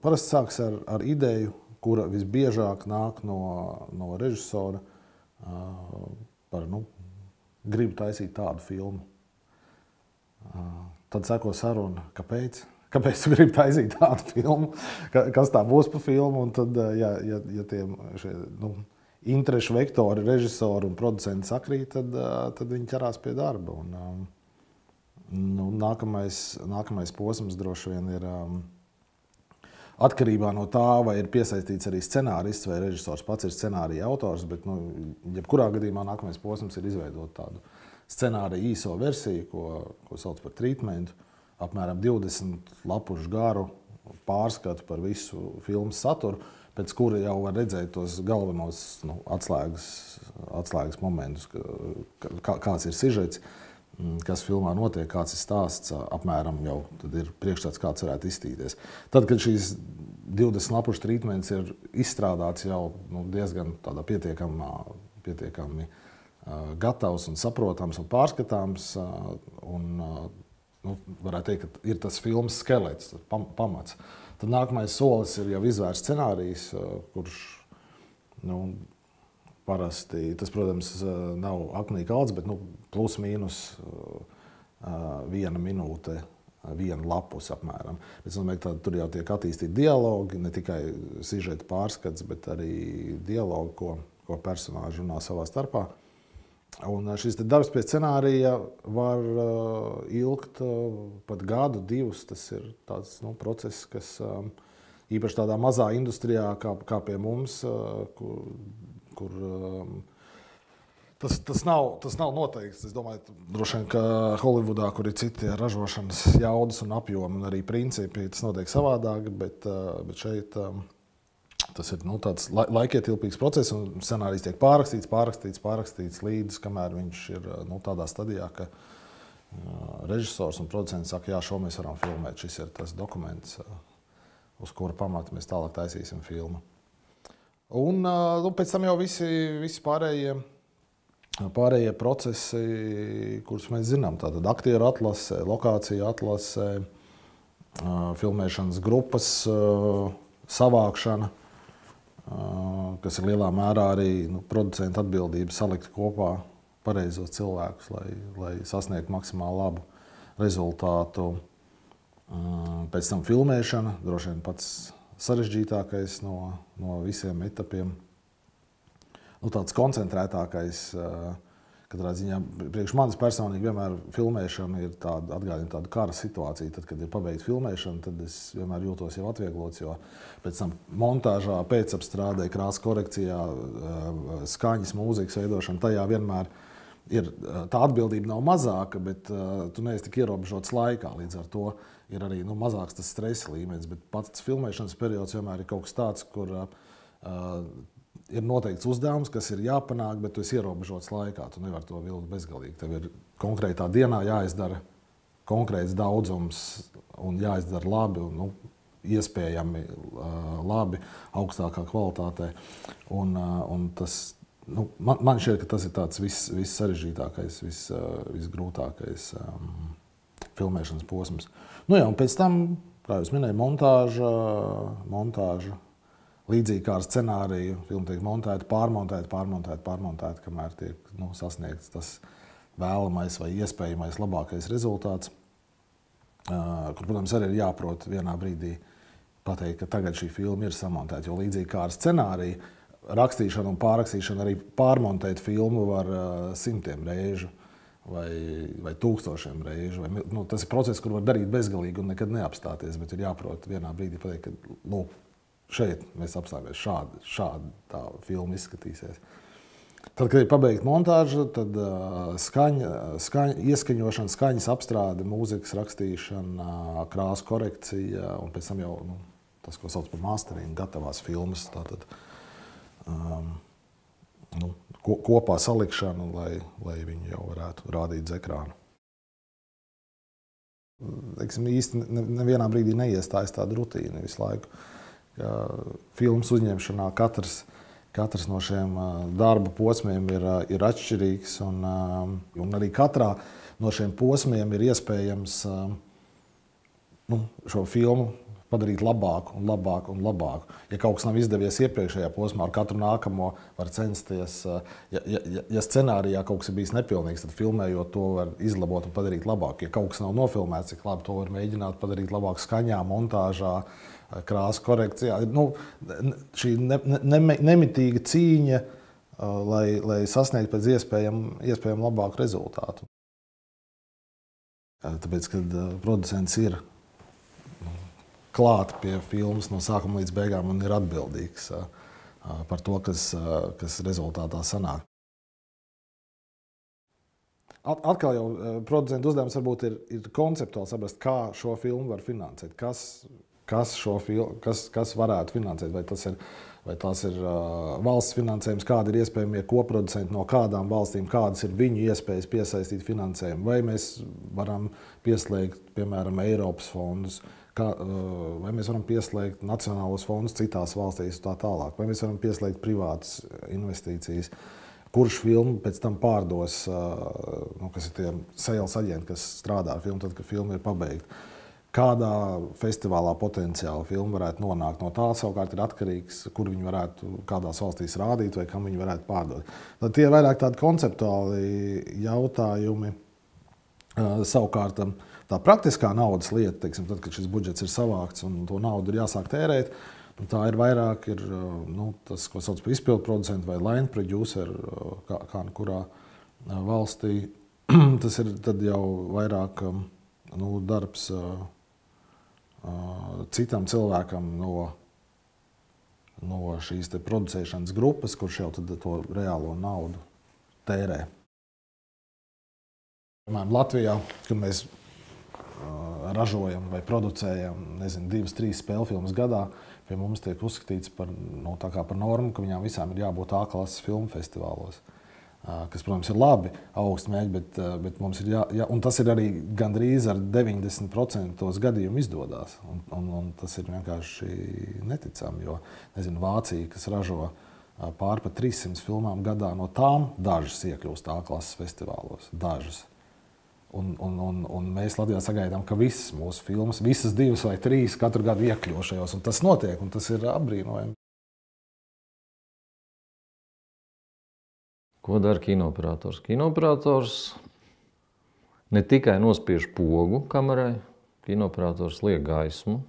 Parasti sākas ar, ar ideju, kura visbiežāk nāk no, no režisora uh, par nu, gribu taisīt tādu filmu. Uh, tad seko saruna, kāpēc. Kāpēc tu gribi taisīt tādu filmu? Kas tā būs par filmu? Un tad, ja, ja, ja tie šie, nu, interešu vektori, režisori un producenti sakrīt, tad, tad viņi ķerās pie darba. Un, nu, nākamais, nākamais posms droši vien ir atkarībā no tā, vai ir piesaistīts arī scenārists vai režisors pats ir scenārija autors. Bet, nu, jebkurā gadījumā nākamais posms ir izveidot tādu scenāriju īso versiju, ko, ko sauc par trītmentu, apmēram 20 lapušu garu pārskatu par visu filmu saturu pēc kura jau var redzēt tos galvenos nu, atslēgas, atslēgas momentus, kā, kāds ir sižets, mm, kas filmā notiek, kāds ir stāsts, apmēram jau ir priekšstats, kāds varētu izstīties. Tad, kad šīs 20 lapušu trītments ir izstrādāts jau nu, diezgan pietiekami, pietiekami uh, gatavs un saprotams un pārskatāms, uh, un, uh, nu, varētu teikt, ka ir tas filmas skelets, pam, pamats. Tad nākamais solis ir jau izvērsts scenārijs, kurš nu, parasti, tas, protams, nav akmenī kalns, bet nu, plus mīnus viena minūte vienu lapus apmēram. Es domāju, ka tur jau tiek attīstīti dialogi, ne tikai sižeta pārskats, bet arī dialogi, ko, ko personāži runā savā starpā. Un šis darbs pie scenārija var ilgt pat gadu, divus. Tas ir tāds nu, process, kas īpaši tādā mazā industrijā, kā, kā pie mums, kur, kur um, tas, tas, nav, tas nav noteikts. Es domāju, droši vien, ka Holivudā, kur ir citi ražošanas jaudas un apjomi un arī principi, tas notiek savādāk, bet, uh, bet šeit. Um, Tas ir nu, tāds laikietilpīgs process, un scenārijs tiek pārrakstīts, pārrakstīts, pārrakstīts līdz kamēr viņš ir nu, tādā stadijā, ka uh, režisors un producents saka, jā, šo mēs varam filmēt. Šis ir tas dokuments, uh, uz kura pamata mēs tālāk taisīsim filmu. Un nu, pēc tam jau visi, visi pārējie, pārējie procesi, kurus mēs zinām, tātad aktieru atlase, lokāciju atlase, filmēšanas grupas savākšana kas ir lielā mērā arī nu, producentu atbildība salikt kopā pareizos cilvēkus, lai, lai sasniegtu maksimāli labu rezultātu. Pēc tam filmēšana, droši vien pats sarežģītākais no, no visiem etapiem. Nu, tāds koncentrētākais uh, Katrā ziņā priekš manis personīgi vienmēr filmēšana ir tāda, atgādina tādu kara situāciju. Tad, kad ir pabeigta filmēšana, tad es vienmēr jūtos jau atvieglots, jo pēc tam montāžā, pēcapstrādē, krāsa korekcijā, eh, skaņas, mūzikas veidošana, tajā vienmēr ir eh, tā atbildība nav mazāka, bet tu neesi tik ierobežots laikā. Līdz ar to ir arī nu, mazāks tas stresa līmenis. Bet pats filmēšanas periods vienmēr ir kaut kas tāds, kur uh, ir noteikts uzdevums, kas ir jāpanāk, bet tu esi ierobežots laikā. Tu nevari to vilkt bezgalīgi. Tev ir konkrētā dienā jāizdara konkrēts daudzums un jāizdara labi. Un, nu, Iespējami uh, labi, augstākā kvalitātē. Un, uh, un tas, nu, man, man šķiet, ka tas ir tas viss vis sarežģītākais, vis, uh, visgrūtākais um, filmēšanas posms. Nu, jā, un pēc tam, kā jau minēju, montāža, montāža Līdzīgi kā ar scenāriju, filma tiek montēta, pārmontēta, pārmontēta, pārmontēta, kamēr tiek nu, sasniegts tas vēlamais vai iespējamais labākais rezultāts. Uh, kur, protams, arī ir jāprot vienā brīdī pateikt, ka tagad šī filma ir samontēta. Jo līdzīgi kā ar scenāriju, rakstīšanu un pārrakstīšanu, arī pārmontēt filmu var uh, simtiem reižu vai, vai tūkstošiem reižu. Vai, nu, tas ir process, kur var darīt bezgalīgi un nekad neapstāties. Bet ir jāprot vienā brīdī pateikt, ka lūk, šeit mēs apstāsimies. Šādi, šādi tā filma izskatīsies. Tad, kad ir pabeigta montāža, tad uh, skaņa, skaņa, ieskaņošana, skaņas apstrāde, mūzikas rakstīšana, krāsa korekcija un pēc tam jau nu, tas, ko sauc par masteringu, gatavās filmas. Tātad, um, nu, ko, kopā salikšanu, lai, lai viņi jau varētu rādīt uz ekrāna. Teiksim, īsti nevienā brīdī neiestājas tāda rutīna visu laiku. Uh, filmas uzņemšanā katrs, katrs no šiem darba posmiem ir, ir atšķirīgs. Un, un arī katrā no šiem posmiem ir iespējams nu, šo filmu padarīt labāku un labāku un labāku. Ja kaut kas nav izdevies iepriekšējā posmā, ar katru nākamo var censties. Eh, ja, ja, ja scenārijā kaut kas ir bijis nepilnīgs, tad filmējot to var izlabot un padarīt labāk. Ja kaut kas nav nofilmēts, cik labi to var mēģināt padarīt labāk skaņā, montāžā, eh, krāsa korekcijā. Nu, šī ne, ne, ne, nemitīga cīņa, eh, lai, lai sasniegtu pēc iespējām iespējam labāku rezultātu. Tāpēc, kad producents ir klāt pie filmas no sākuma līdz beigām un ir atbildīgs par to, kas, kas rezultātā sanāk. Atkal jau producentu uzdevums varbūt ir, ir konceptuāli saprast, kā šo filmu var finansēt, kas, kas, filmu, kas, kas varētu finansēt. Vai tas ir, vai tas ir uh, valsts finansējums, kādi ir iespējamie koproducenti no kādām valstīm, kādas ir viņu iespējas piesaistīt finansējumu, vai mēs varam pieslēgt, piemēram, Eiropas fondus. Uh, kā, vai mēs varam pieslēgt nacionālos fondus citās valstīs, tā tālāk, vai mēs varam pieslēgt privātas investīcijas. Kurš filmu pēc tam pārdos, nu, kas ir tie sales aģenti, kas strādā ar filmu, tad, kad filma ir pabeigta. Kādā festivālā potenciāli filma varētu nonākt no tā, savukārt ir atkarīgs, kur viņi varētu, kādās valstīs rādīt vai kam viņi varētu pārdot. Tad tie ir vairāk tādi konceptuāli jautājumi. Savukārt, tā praktiskā naudas lieta, teiksim, tad, kad šis budžets ir savākts un to naudu ir jāsāk tērēt, nu, tā ir vairāk ir, nu, tas, ko sauc par izpildu producentu vai line producer, kā, kā nu kurā valstī. tas ir jau vairāk nu, darbs citam cilvēkam no, no šīs producēšanas grupas, kurš jau to reālo naudu tērē. Piemēram, Latvijā, kad mēs ražojam vai producējam nezinu, divas, trīs spēļu filmas gadā, pie mums tiek uzskatīts par, nu, par normu, ka viņām visām ir jābūt A klases filmu festivālos. Kas, protams, ir labi, augsts mēģinājums, bet, bet mums ir jā, jā, tas ir arī gandrīz ar 90% gadījumu izdodas. Un, un, un tas ir vienkārši neticami, jo nezinu, Vācija, kas ražo pār pa 300 filmām gadā, no tām dažas iekļūst A klases festivālos. Dažas. Un, un, un, un mēs Latvijā sagaidām, ka visas mūsu filmas, visas divas vai trīs, katru gadu iekļūšajos, un tas notiek, un tas ir apbrīnojami. Ko dara kinooperators? Kinooperators ne tikai nospiež pogu kamerai, kinooperators liek gaismu,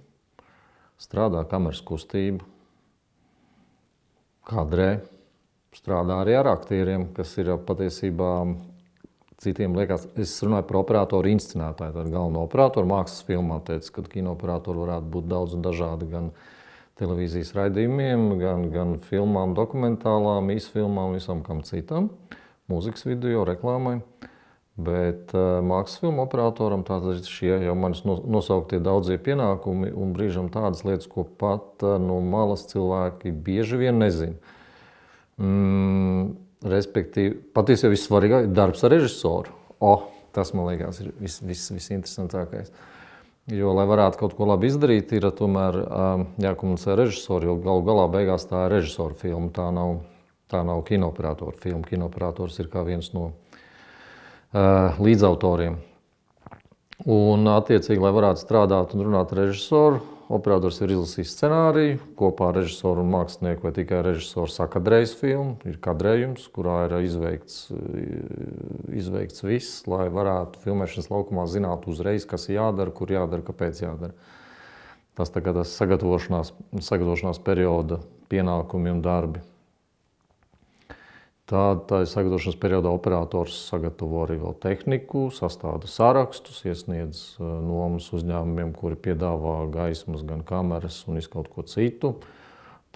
strādā kameras kustību, kadrē, strādā arī ar aktieriem, kas ir patiesībā Citiem liekas, es runāju par operatoru inscenētāju, tādu galveno operatoru mākslas filmā. Teicu, ka kino operatori varētu būt daudz un dažādi gan televīzijas raidījumiem, gan, gan filmām, dokumentālām, īsfilmām, visam kam citam, mūzikas video, reklāmai. Bet uh, mākslas filmu operatoram tātad šie jau manis nosauktie daudzie pienākumi un brīžam tādas lietas, ko pat uh, no malas cilvēki bieži vien nezina. Mm, Respektīvi, patiesībā vissvarīgākais ir darbs ar režisoru. O, tas man liekas, ir vis, vis, visinteresantākais. Jo, lai varētu kaut ko labi izdarīt, ir tomēr um, jākomunicē ar režisoru. Jo galu galā beigās tā ir režisora filma. Tā nav, tā nav kinoperatora filma. Kinoperators ir kā viens no uh, līdzautoriem. Un, attiecīgi, lai varētu strādāt un runāt ar režisoru, Operators ir izlasījis scenāriju kopā ar režisoru un mākslinieku, vai tikai režisors sakadrējis filmu. Ir kadrējums, kurā ir izveikts, izveikts viss, lai varētu filmēšanas laukumā zināt uzreiz, kas jādara, kur jādara, kāpēc jādara. Tas tagad ir sagatavošanās, sagatavošanās perioda pienākumi un darbi. Tad, tā sagatavošanas periodā operators sagatavo arī vēl tehniku, sastāda sarakstus, iesniedz nomas uzņēmumiem, kuri piedāvā gaismas, gan kameras un kaut ko citu.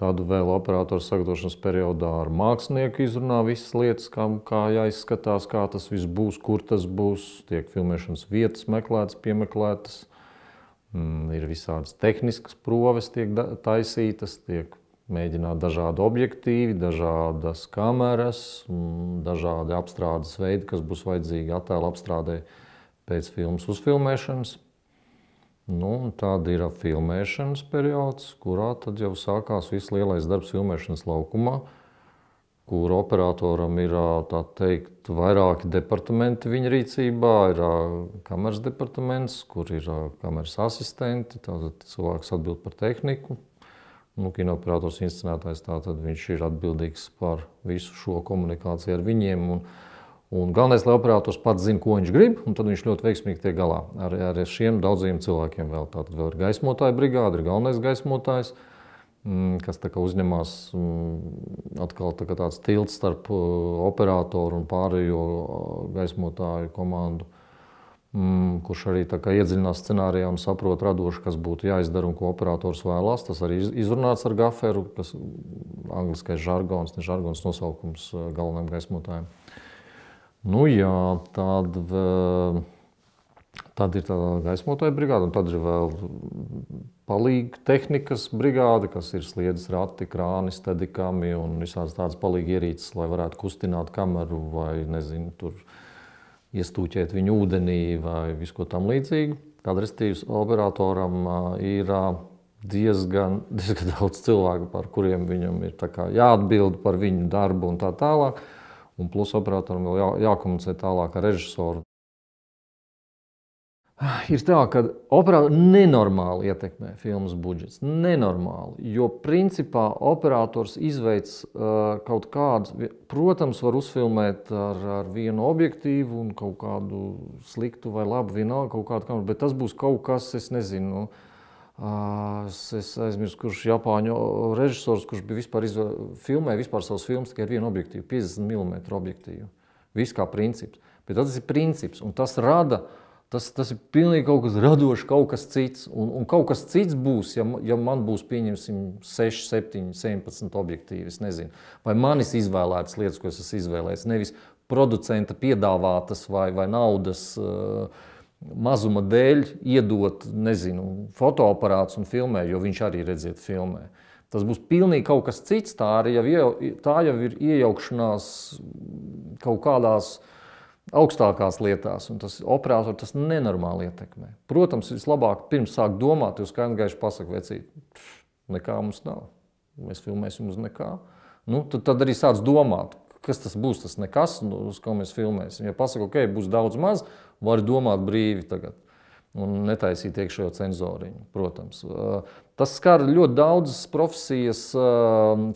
Tad vēl operators sagatavošanas periodā ar mākslinieku izrunā visas lietas, kā, kā jāizskatās, kā tas viss būs, kur tas būs. Tiek filmēšanas vietas meklētas, piemeklētas. Mm, ir visādas tehniskas proves, tiek taisītas, tiek mēģināt dažādi objektīvi, dažādas kameras, dažādi apstrādes veidi, kas būs vajadzīgi attēlu apstrādē pēc filmas uzfilmēšanas. Nu, tāda ir filmēšanas periods, kurā tad jau sākās viss lielais darbs filmēšanas laukumā. kur operatoram ir teikt, vairāki departamenti viņa rīcībā. Ir kameras departaments, kur ir kameras asistenti, tātad cilvēks atbild par tehniku. Nu, Kinoperators, inscenētājs, tātad viņš ir atbildīgs par visu šo komunikāciju ar viņiem. Un, un galvenais, lai operators pats zina, ko viņš grib, un tad viņš ļoti veiksmīgi tiek galā ar, ar šiem daudziem cilvēkiem. Vēl. Tātad vēl ir gaismotāja brigāde, ir galvenais gaismotājs. Mm, kas uzņemas mm, atkal tā tāds tilts starp uh, operatoru un pārējo uh, gaismotāju komandu, kurš arī iedziļinās scenārijā un saprot radoši, kas būtu jāizdara un ko operators vēlās. Tas arī izrunāts ar gaferu, kas ir angliskais žargons, ne žargons nosaukums uh, galvenajam gaismotājam. Nu, jā, tad, tad ir tā gaismotāja brigāde, un tad ir vēl palīga tehnikas brigāde, kas ir sliedas rati, krāni, stedikami un visādas tādas palīga ierīces, lai varētu kustināt kameru vai, nezinu, tur iestūķēt viņu ūdenī vai visko tam līdzīgu. Tad, respektīvi, operatoram ir diezgan, diezgan daudz cilvēku, par kuriem viņam ir jāatbild par viņu darbu un tā tālāk. Un plus operatoram vēl jā, jākomunicē tālāk ar režisoru. Ir tā, ka operātori nenormāli ietekmē filmas budžets. Nenormāli. Jo principā operators izveic uh, kaut kādu, protams, var uzfilmēt ar, ar vienu objektīvu un kaut kādu sliktu vai labu, vienalga kaut kādu kameru, bet tas būs kaut kas, es nezinu. Uh, es aizmirsu, kurš ir Japāņu režisors, kurš bija vispār izvē, filmējis vispār savus filmus tikai ar vienu objektīvu, 50 mm objektīvu. Viss kā princips. Bet tas ir princips, un tas rada uh, Tas, tas ir pilnīgi kaut kas radošs, kaut kas cits. Un, un kaut kas cits būs, ja, ja man būs pieņemsim 6, 7, 17 objektīvi. Es nezinu, vai manis izvēlētas lietas, ko es esmu izvēlējies. Nevis producenta piedāvātas vai, vai naudas uh, mazuma dēļ iedot, nezinu, fotoaparāts un filmē, jo viņš arī redziet filmē. Tas būs pilnīgi kaut kas cits. Tā, jau, tā jau ir iejaukšanās kaut kādās uh, augstākās lietās, un tas operātori tas nenormāli ietekmē. Protams, vislabāk pirms sāk domāt, jūs skaidri gaiši pasakāt, vecīt, nekā mums nav. Mēs filmēsim uz nekā. Nu, tad, tad arī sāc domāt, kas tas būs, tas nekas, nu, uz ko mēs filmēsim. Ja pasaka, ok, būs daudz maz, var domāt brīvi tagad. Un netaisīt iekšējo cenzoriņu, protams. Tas skar ļoti daudzas profesijas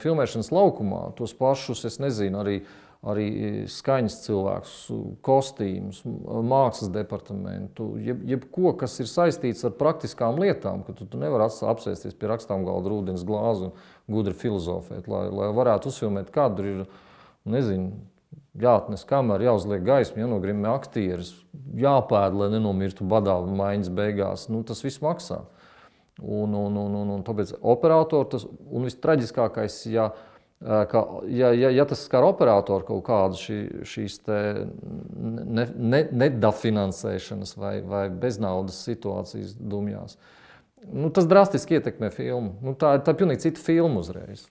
filmēšanas laukumā. Tos pašus, es nezinu, arī uh, arī skaņas cilvēkus, kostīmus, mākslas departamentu, jeb, jebko, kas ir saistīts ar praktiskām lietām, ka tu, tu nevari apsēsties pie rakstām galda ūdens glāzi un gudri filozofēt, lai, lai varētu uzfilmēt kādu ir, nezinu, jāatnes kamera, jāuzliek gaisma, jānogrimē aktieris, jāpēd, lai nenomirtu badā maiņas beigās. Nu, tas viss maksā. Un, un, un, un, un tāpēc operatori tas, un vistraģiskākais, ja ka, ja, ja, ja tas skar operatoru kaut kādu šī, šīs ne, ne, nedafinansēšanas vai, vai beznaudas situācijas dumjās, nu, tas drastiski ietekmē filmu. Nu, tā, tā ir pilnīgi cita filma uzreiz.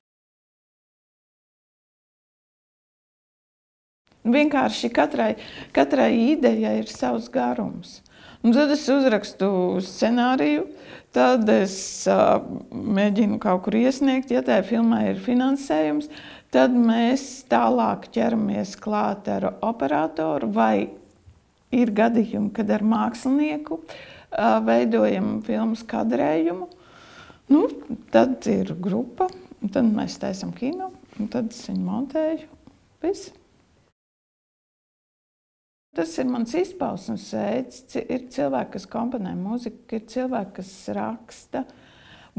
Vienkārši katrai, katrai idejai ir savs garums. Un tad es uzrakstu scenāriju, tad es uh, mēģinu kaut kur iesniegt, ja tajā filmā ir finansējums. Tad mēs tālāk ķeramies klāt ar operatoru, vai ir gadījumi, kad ar mākslinieku uh, veidojam filmas kadrējumu. Nu, tad ir grupa, tad mēs taisām kino, un tad es viņu montēju. Viss. Tas ir mans izpausmes veids. Ir cilvēki, kas komponē mūziku, ir cilvēki, kas raksta.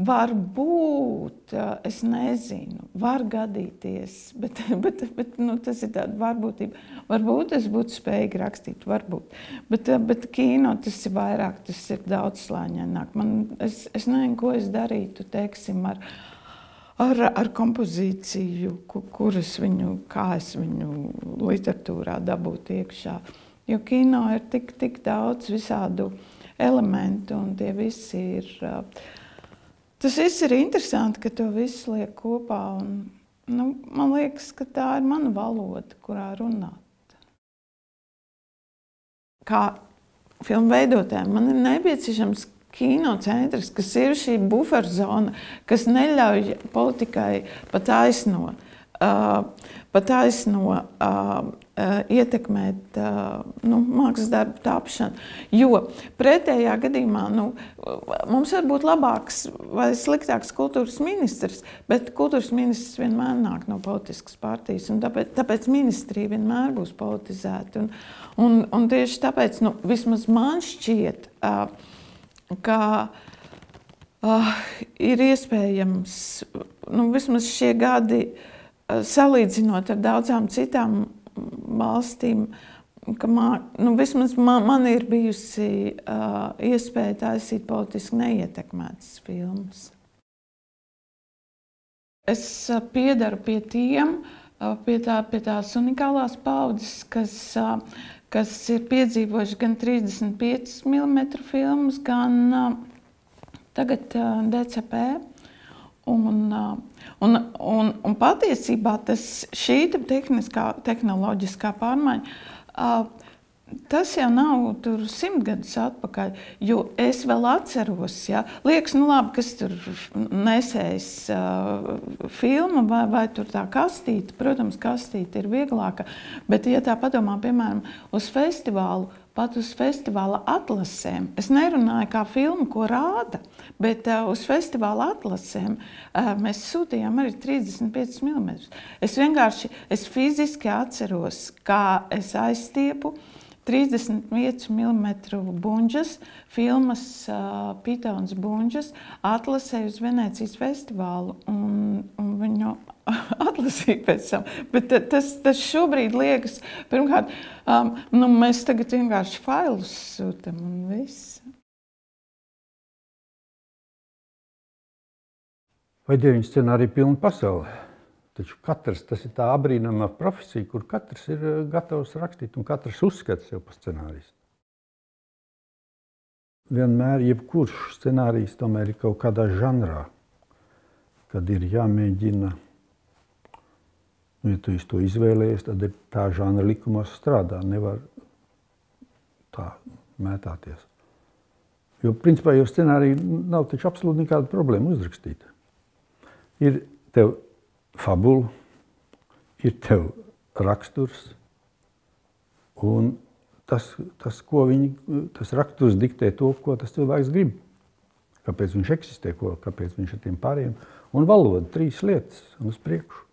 Varbūt, es nezinu, var gadīties, bet, bet, bet nu, tas ir tāds varbūtība. Varbūt es būtu spējīga rakstīt, varbūt. Bet, bet kino tas ir vairāk, tas ir daudz slāņaināk. Man, es, es nezinu, ko es darītu, teiksim, ar, ar, ar kompozīciju, kur es viņu, kā es viņu literatūrā dabūtu iekšā. Jo kino ir tik, tik daudz visādu elementu, un tie visi ir. Tas viss ir interesanti, ka to visu liek kopā. Un, nu, man liekas, ka tā ir mana valoda, kurā runāt. Kā filmu veidotājiem man ir nepieciešams kinocentrs, kas ir šī buferzona, kas neļauj politikai pat aizsnot. Pat aizno uh, ietekmēt nu, mākslas darbu tapšanu. Jo pretējā gadījumā nu, mums var būt labāks vai sliktāks kultūras ministrs, bet kultūras ministrs vienmēr nāk no politiskas partijas, tāpēc, tāpēc ministrija vienmēr būs politizēta. Un, un, un tieši tāpēc, nu, vismaz man šķiet, ka uh, ir iespējams, nu, vismaz šie gadi, uh, salīdzinot ar daudzām citām valstīm, ka man, nu, vismaz man, man ir bijusi uh, iespēja taisīt politiski neietekmētas filmas. Es uh, piedaru pie tiem, uh, pie, tā, pie tās unikālās paudzes, kas, uh, kas ir piedzīvojuši gan 35 mm filmas, gan uh, tagad uh, DCP. Un, un, un, un patiesībā tas, šī tehniskā, tehnoloģiskā pārmaiņa, tas jau nav tur simt gadus atpakaļ. Jo es vēl atceros, ja, liekas, nu labi, kas tur nesējas uh, filma vai, vai tur tā kastīte. Protams, kastīte ir vieglāka, bet, ja tā padomā, piemēram, uz festivālu, pat uz festivāla atlasēm. Es nerunāju kā filmu, ko rāda, bet uh, uz festivāla atlasēm uh, mēs sūtījām arī 35 mm. Es vienkārši es fiziski atceros, kā es aizstiepu. 35 mm buļbuļs, filmas uh, Pitons buļbuļs, atlasēju uz Venecijas festivālu. Un, un viņu atlasīt pēc tam. Bet tas, tas šobrīd liekas, pirmkārt, um, nu, mēs tagad vienkārši failus sūtam un viss. Vai deviņu scenāriju pilna pasaule? Taču katrs tas ir tā abrīnama profesija, kur katrs ir uh, gatavs rakstīt un katrs uzskata sev par scenāristu. Vienmēr, jebkurš scenārijs tomēr ir kaut kādā žanrā, kad ir jāmēģina Nu, ja tu to izvēlējies, tad ir tā žanra likumos strādā. Nevar tā mētāties. Jo, principā, jau scenārija nav taču absolūti nekāda problēma uzrakstīt. Ir tev fabula, ir tev raksturs, un tas, tas, ko viņi, tas raksturs diktē to, ko tas cilvēks grib. Kāpēc viņš eksistē, ko, kāpēc viņš ar tiem pārējiem. Un valoda, trīs lietas, un uz priekšu.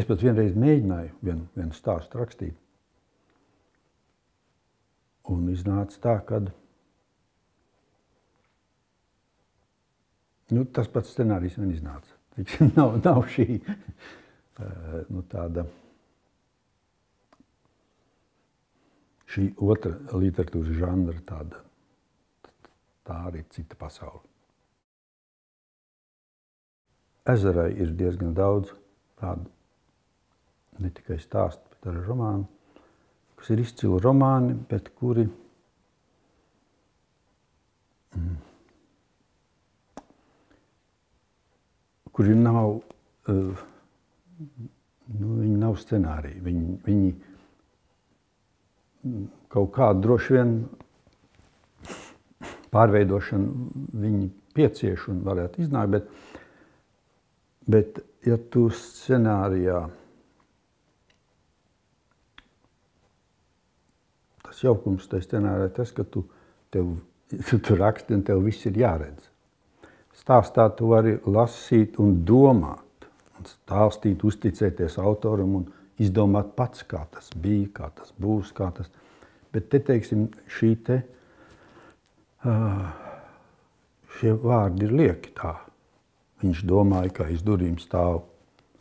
Es pat vienreiz mēģināju vienu, vienu stāstu rakstīt. Un iznāca tā, ka nu, tas pats scenārijs man iznāca. nav, nav šī nu, tāda. Šī otra literatūras žanra, tāda, tā arī cita pasaule. Ezerai ir diezgan daudz tādu ne tikai stāstu, bet arī romānu, kas ir izcili romāni, bet kuri mm, kuri nav, uh, nu, viņi nav scenāriji. Viņi, viņi kaut kādu droši vien pārveidošanu viņi piecieš un varētu iznākt, bet, bet ja tu scenārijā tas jaukums tajā scenārijā tas, ka tu, tev, tu, tu raksti un tev viss ir jāredz. Stāstā tu vari lasīt un domāt, un stāstīt, uzticēties autoram un izdomāt pats, kā tas bija, kā tas būs, kā tas. Bet te, teiksim, šī te, šie vārdi ir lieki tā. Viņš domāja, ka aiz durvīm stāv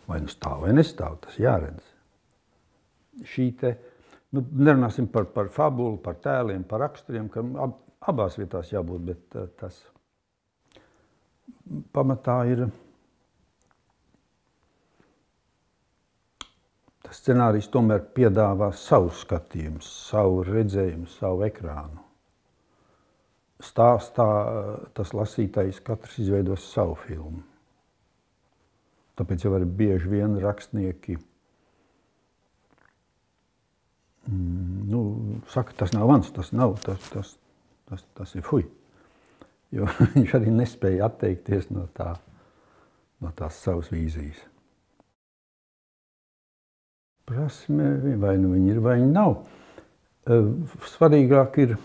vai nu stāv vai nestāv, tas jāredz. Šī te, Nu, nerunāsim par, par fabulu, par tēliem, par raksturiem, kam ab, abās vietās jābūt, bet tas pamatā ir tas scenārijs tomēr piedāvā savu skatījumu, savu redzējumu, savu ekrānu. Stāstā tas lasītājs katrs izveidos savu filmu. Tāpēc jau arī bieži vien rakstnieki mm, nu, saka, tas nav mans, tas nav, tas, tas, tas, tas ir fuj. Jo viņš arī nespēja atteikties no, tā, no tās savas vīzijas. prasme, vai nu viņi ir, vai viņi nav. Svarīgāk ir,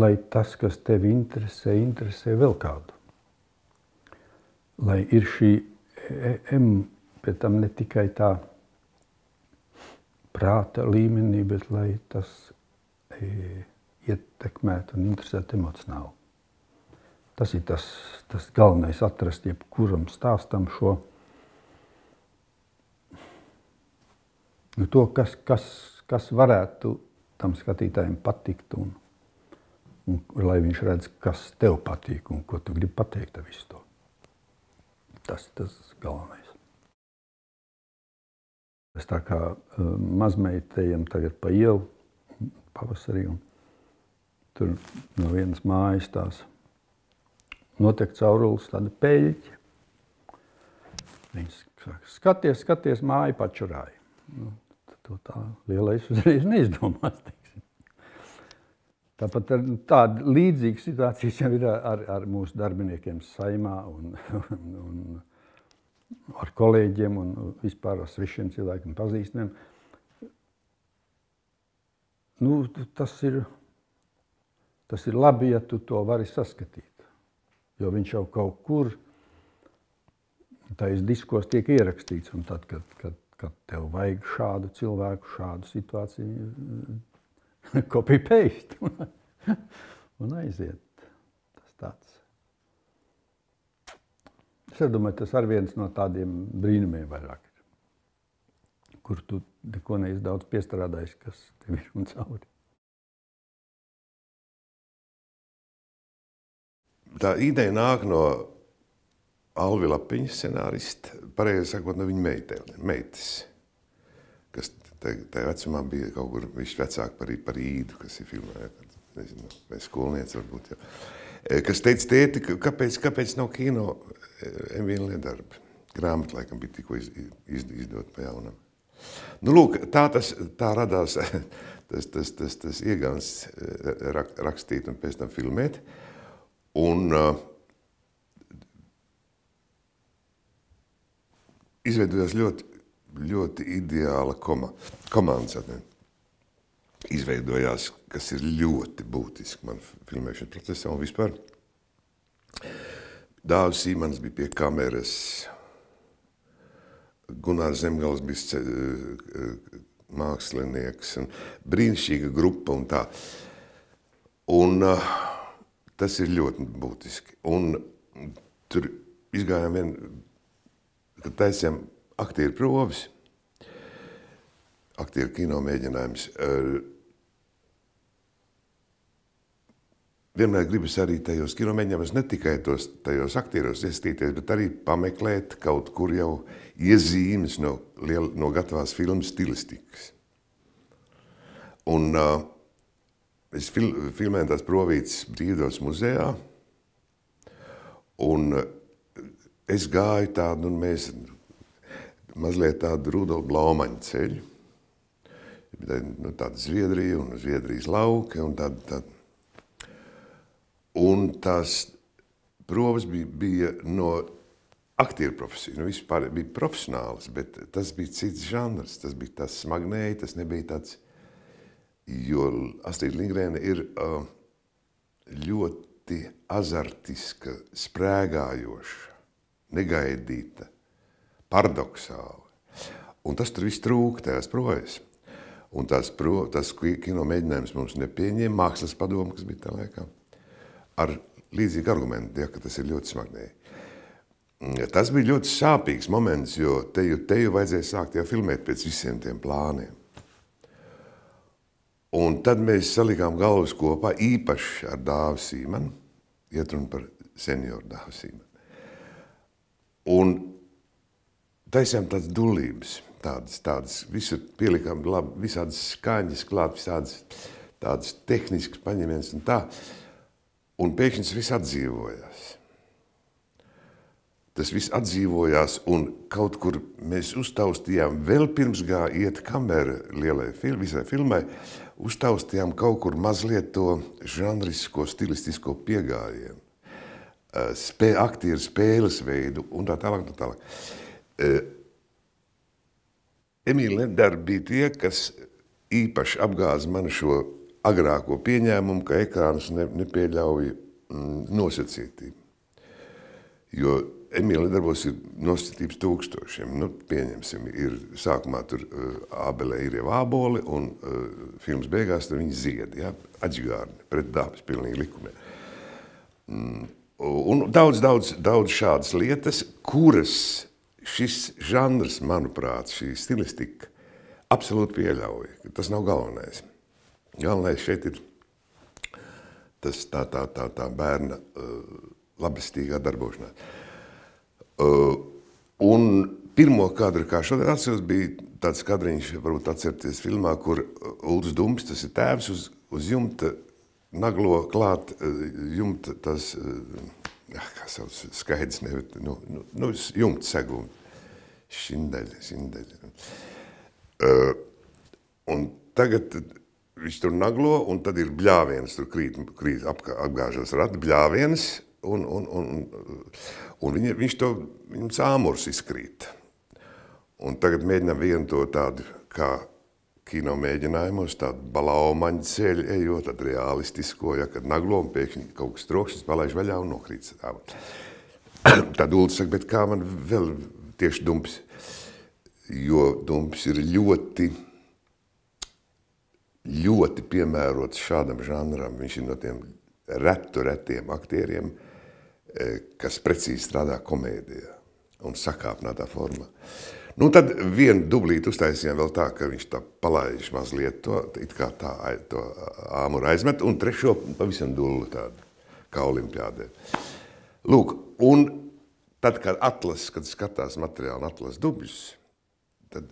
lai tas, kas tevi interesē, interesē vēl kādu. Lai ir šī em, pēc tam ne tikai tā prāta līmenī, bet lai tas ietekmētu un interesētu emocionāli. Tas ir tas, tas galvenais, atrast jebkuram stāstam šo nu, to, kas, kas, kas varētu tam skatītājiem patikt, un, un lai viņš redz, kas tev patīk un ko tu gribi pateikt ar visu to. Tas ir tas galvenais. Es tā kā uh, mazmeitējam tagad pa ielu pavasarī, un tur no vienas mājas tās notiek caurulis, tāda peļķa. Viņš saka, skaties, skaties, māja pačurāja. Nu, to tā lielais uzreiz neizdomās. Teiksim. Tāpat ar, tāda līdzīga situācija jau ir ar, ar mūsu darbiniekiem saimā un, un, un ar kolēģiem un vispār ar svešiem cilvēkiem pazīstamiem. Nu, tas, ir, tas ir labi, ja tu to vari saskatīt. Jo viņš jau kaut kur tajos diskos tiek ierakstīts. Tad, kad, kad, kad tev vajag šādu cilvēku, šādu situāciju, paste un, un aiziet. Tas tāds. Es domāju, tas ir viens no tādiem brīnumiem vairāk. Kur tu neko neesi daudz piestrādājis, kas tev ir un cauri. tā ideja nāk no Alvi Lapiņa scenārista, pareizi sakot, no viņa meitēm, meitas, kas tajā vecumā bija kaut kur visvecāk par, par īdu, kas ir filmē, nezinu, vai skolniec varbūt, jā. E, kas teica, tēti, kāpēc, kāpēc nav kino e, M1 liedarbi? Grāmata, laikam, bija tikko iz, iz, izdot pa jaunam. Nu, lūk, tā, tas, tā radās tas, tas, tas, tas iegāns e, rak, rakstīt un pēc tam filmēt. Un uh, izveidojās ļoti, ļoti ideāla koma, komandas. Izveidojās, kas ir ļoti būtiski man filmēšanas procesā un vispār. Dāvis Sīmans bija pie kameras, Gunārs Zemgals bija uh, mākslinieks, un brīnišķīga grupa un tā. Un uh, Tas ir ļoti būtiski. Un tur izgājām vien, kad taisījām aktieru provis, aktieru kino mēģinājums. Vienmēr gribas arī tajos kino mēģinājumos ne tikai tos, tajos aktieros iesaistīties, bet arī pameklēt kaut kur jau iezīmes no, liel, no gatavās filmas stilistikas. Un uh, Es fil filmēju tās provītas Brīvdavas muzejā, un es gāju tādu, un mēs mazliet tādu Rudolfu Blaumaņu ceļu. Nu, tāda Zviedrija un Zviedrijas lauka un tāda, tāda. Un tās provas bija, bija no aktieru profesiju, nu vispār bija profesionāls, bet tas bija cits žanrs, tas bija tas smagnēji, tas nebija tāds jo Astrid Lindgrēna ir uh, ļoti azartiska, sprēgājoša, negaidīta, paradoxāla. Un tas tur viss trūk tajās projas. Un tās, pro, tas kino mēģinājums mums nepieņēma mākslas padomu, kas bija tā laikā, ar līdzīgu argumentu, ja, ka tas ir ļoti smagnēji. Tas bija ļoti sāpīgs moments, jo te, te jau vajadzēja sākt jau filmēt pēc visiem tiem plāniem. Un tad mēs salikām galvas kopā īpaši ar Dāvu Sīmanu, iet runa par senioru Dāvu Sīmanu. Un taisījām tādas dulības, tādas, tādas visur pielikām labi, visādas skaņas klāt, visādas tādas tehniskas paņemienas un tā. Un pēkšņi tas viss atdzīvojās tas viss atdzīvojās, un kaut kur mēs uztaustījām, vēl pirms gāja iet kamera lielai film, visai filmai, uztaustījām kaut kur mazliet to žanrisko, stilistisko piegājienu. spē, aktieru spēles veidu un tā tālāk. Tā tālāk. Emīļa Ledara bija tie, kas īpaši apgāza mani šo agrāko pieņēmumu, ka ekrāns ne, nepieļauj mm, nosacītību. Jo Emīlija darbos ir nosacītības tūkstošiem. Nu, pieņemsim, ir sākumā tur uh, ābelē ir jau āboli un uh, filmas beigās tur viņi zied, ja, atžgārni pret dabas pilnīgi likumiem. Mm, un daudz, daudz, daudz šādas lietas, kuras šis žanrs, manuprāt, šī stilistika absolūti pieļauj. Tas nav galvenais. Galvenais šeit ir tas tā, tā, tā, tā bērna uh, labestīgā darbošanās. Uh, un pirmo kadru, kā šodien atceros, bija tāds kadriņš, varbūt atcerieties filmā, kur Uldis Dumps, tas ir tēvs, uz, uz jumta naglo klāt uh, jumta tas, uh, kā sauc, skaidrs, ne, nu, nu, nu jumta segumi. Šindeļa, šindeļa. Uh, un tagad viņš tur naglo, un tad ir bļāviens, tur krīt, krīt apgāžas rati, bļāviens, un, un, un, un viņa, viņš to, viņam cāmurs izkrīt. Un tagad mēģinām vienu to tādu, kā kino mēģinājumos, tādu balaumaņu ceļu ejot, tad realistisko, ja, kad naglo un pēkšņi kaut kas trokšņas palaiž vaļā un nokrīt. Tad Ulds saka, bet kā man vēl tieši dumps, jo dumps ir ļoti, ļoti piemērots šādam žanram. Viņš ir no tiem retu, retiem aktieriem, kas precīzi strādā komēdijā un sakāpnātā formā. Nu, tad vienu dublīti uztaisījām vēl tā, ka viņš tā palaiž mazliet to, it kā tā, to āmuru aizmet, un trešo pavisam dullu tādu, kā olimpiādē. Lūk, un tad, kad atlas, kad skatās materiālu un atlas dubļus, tad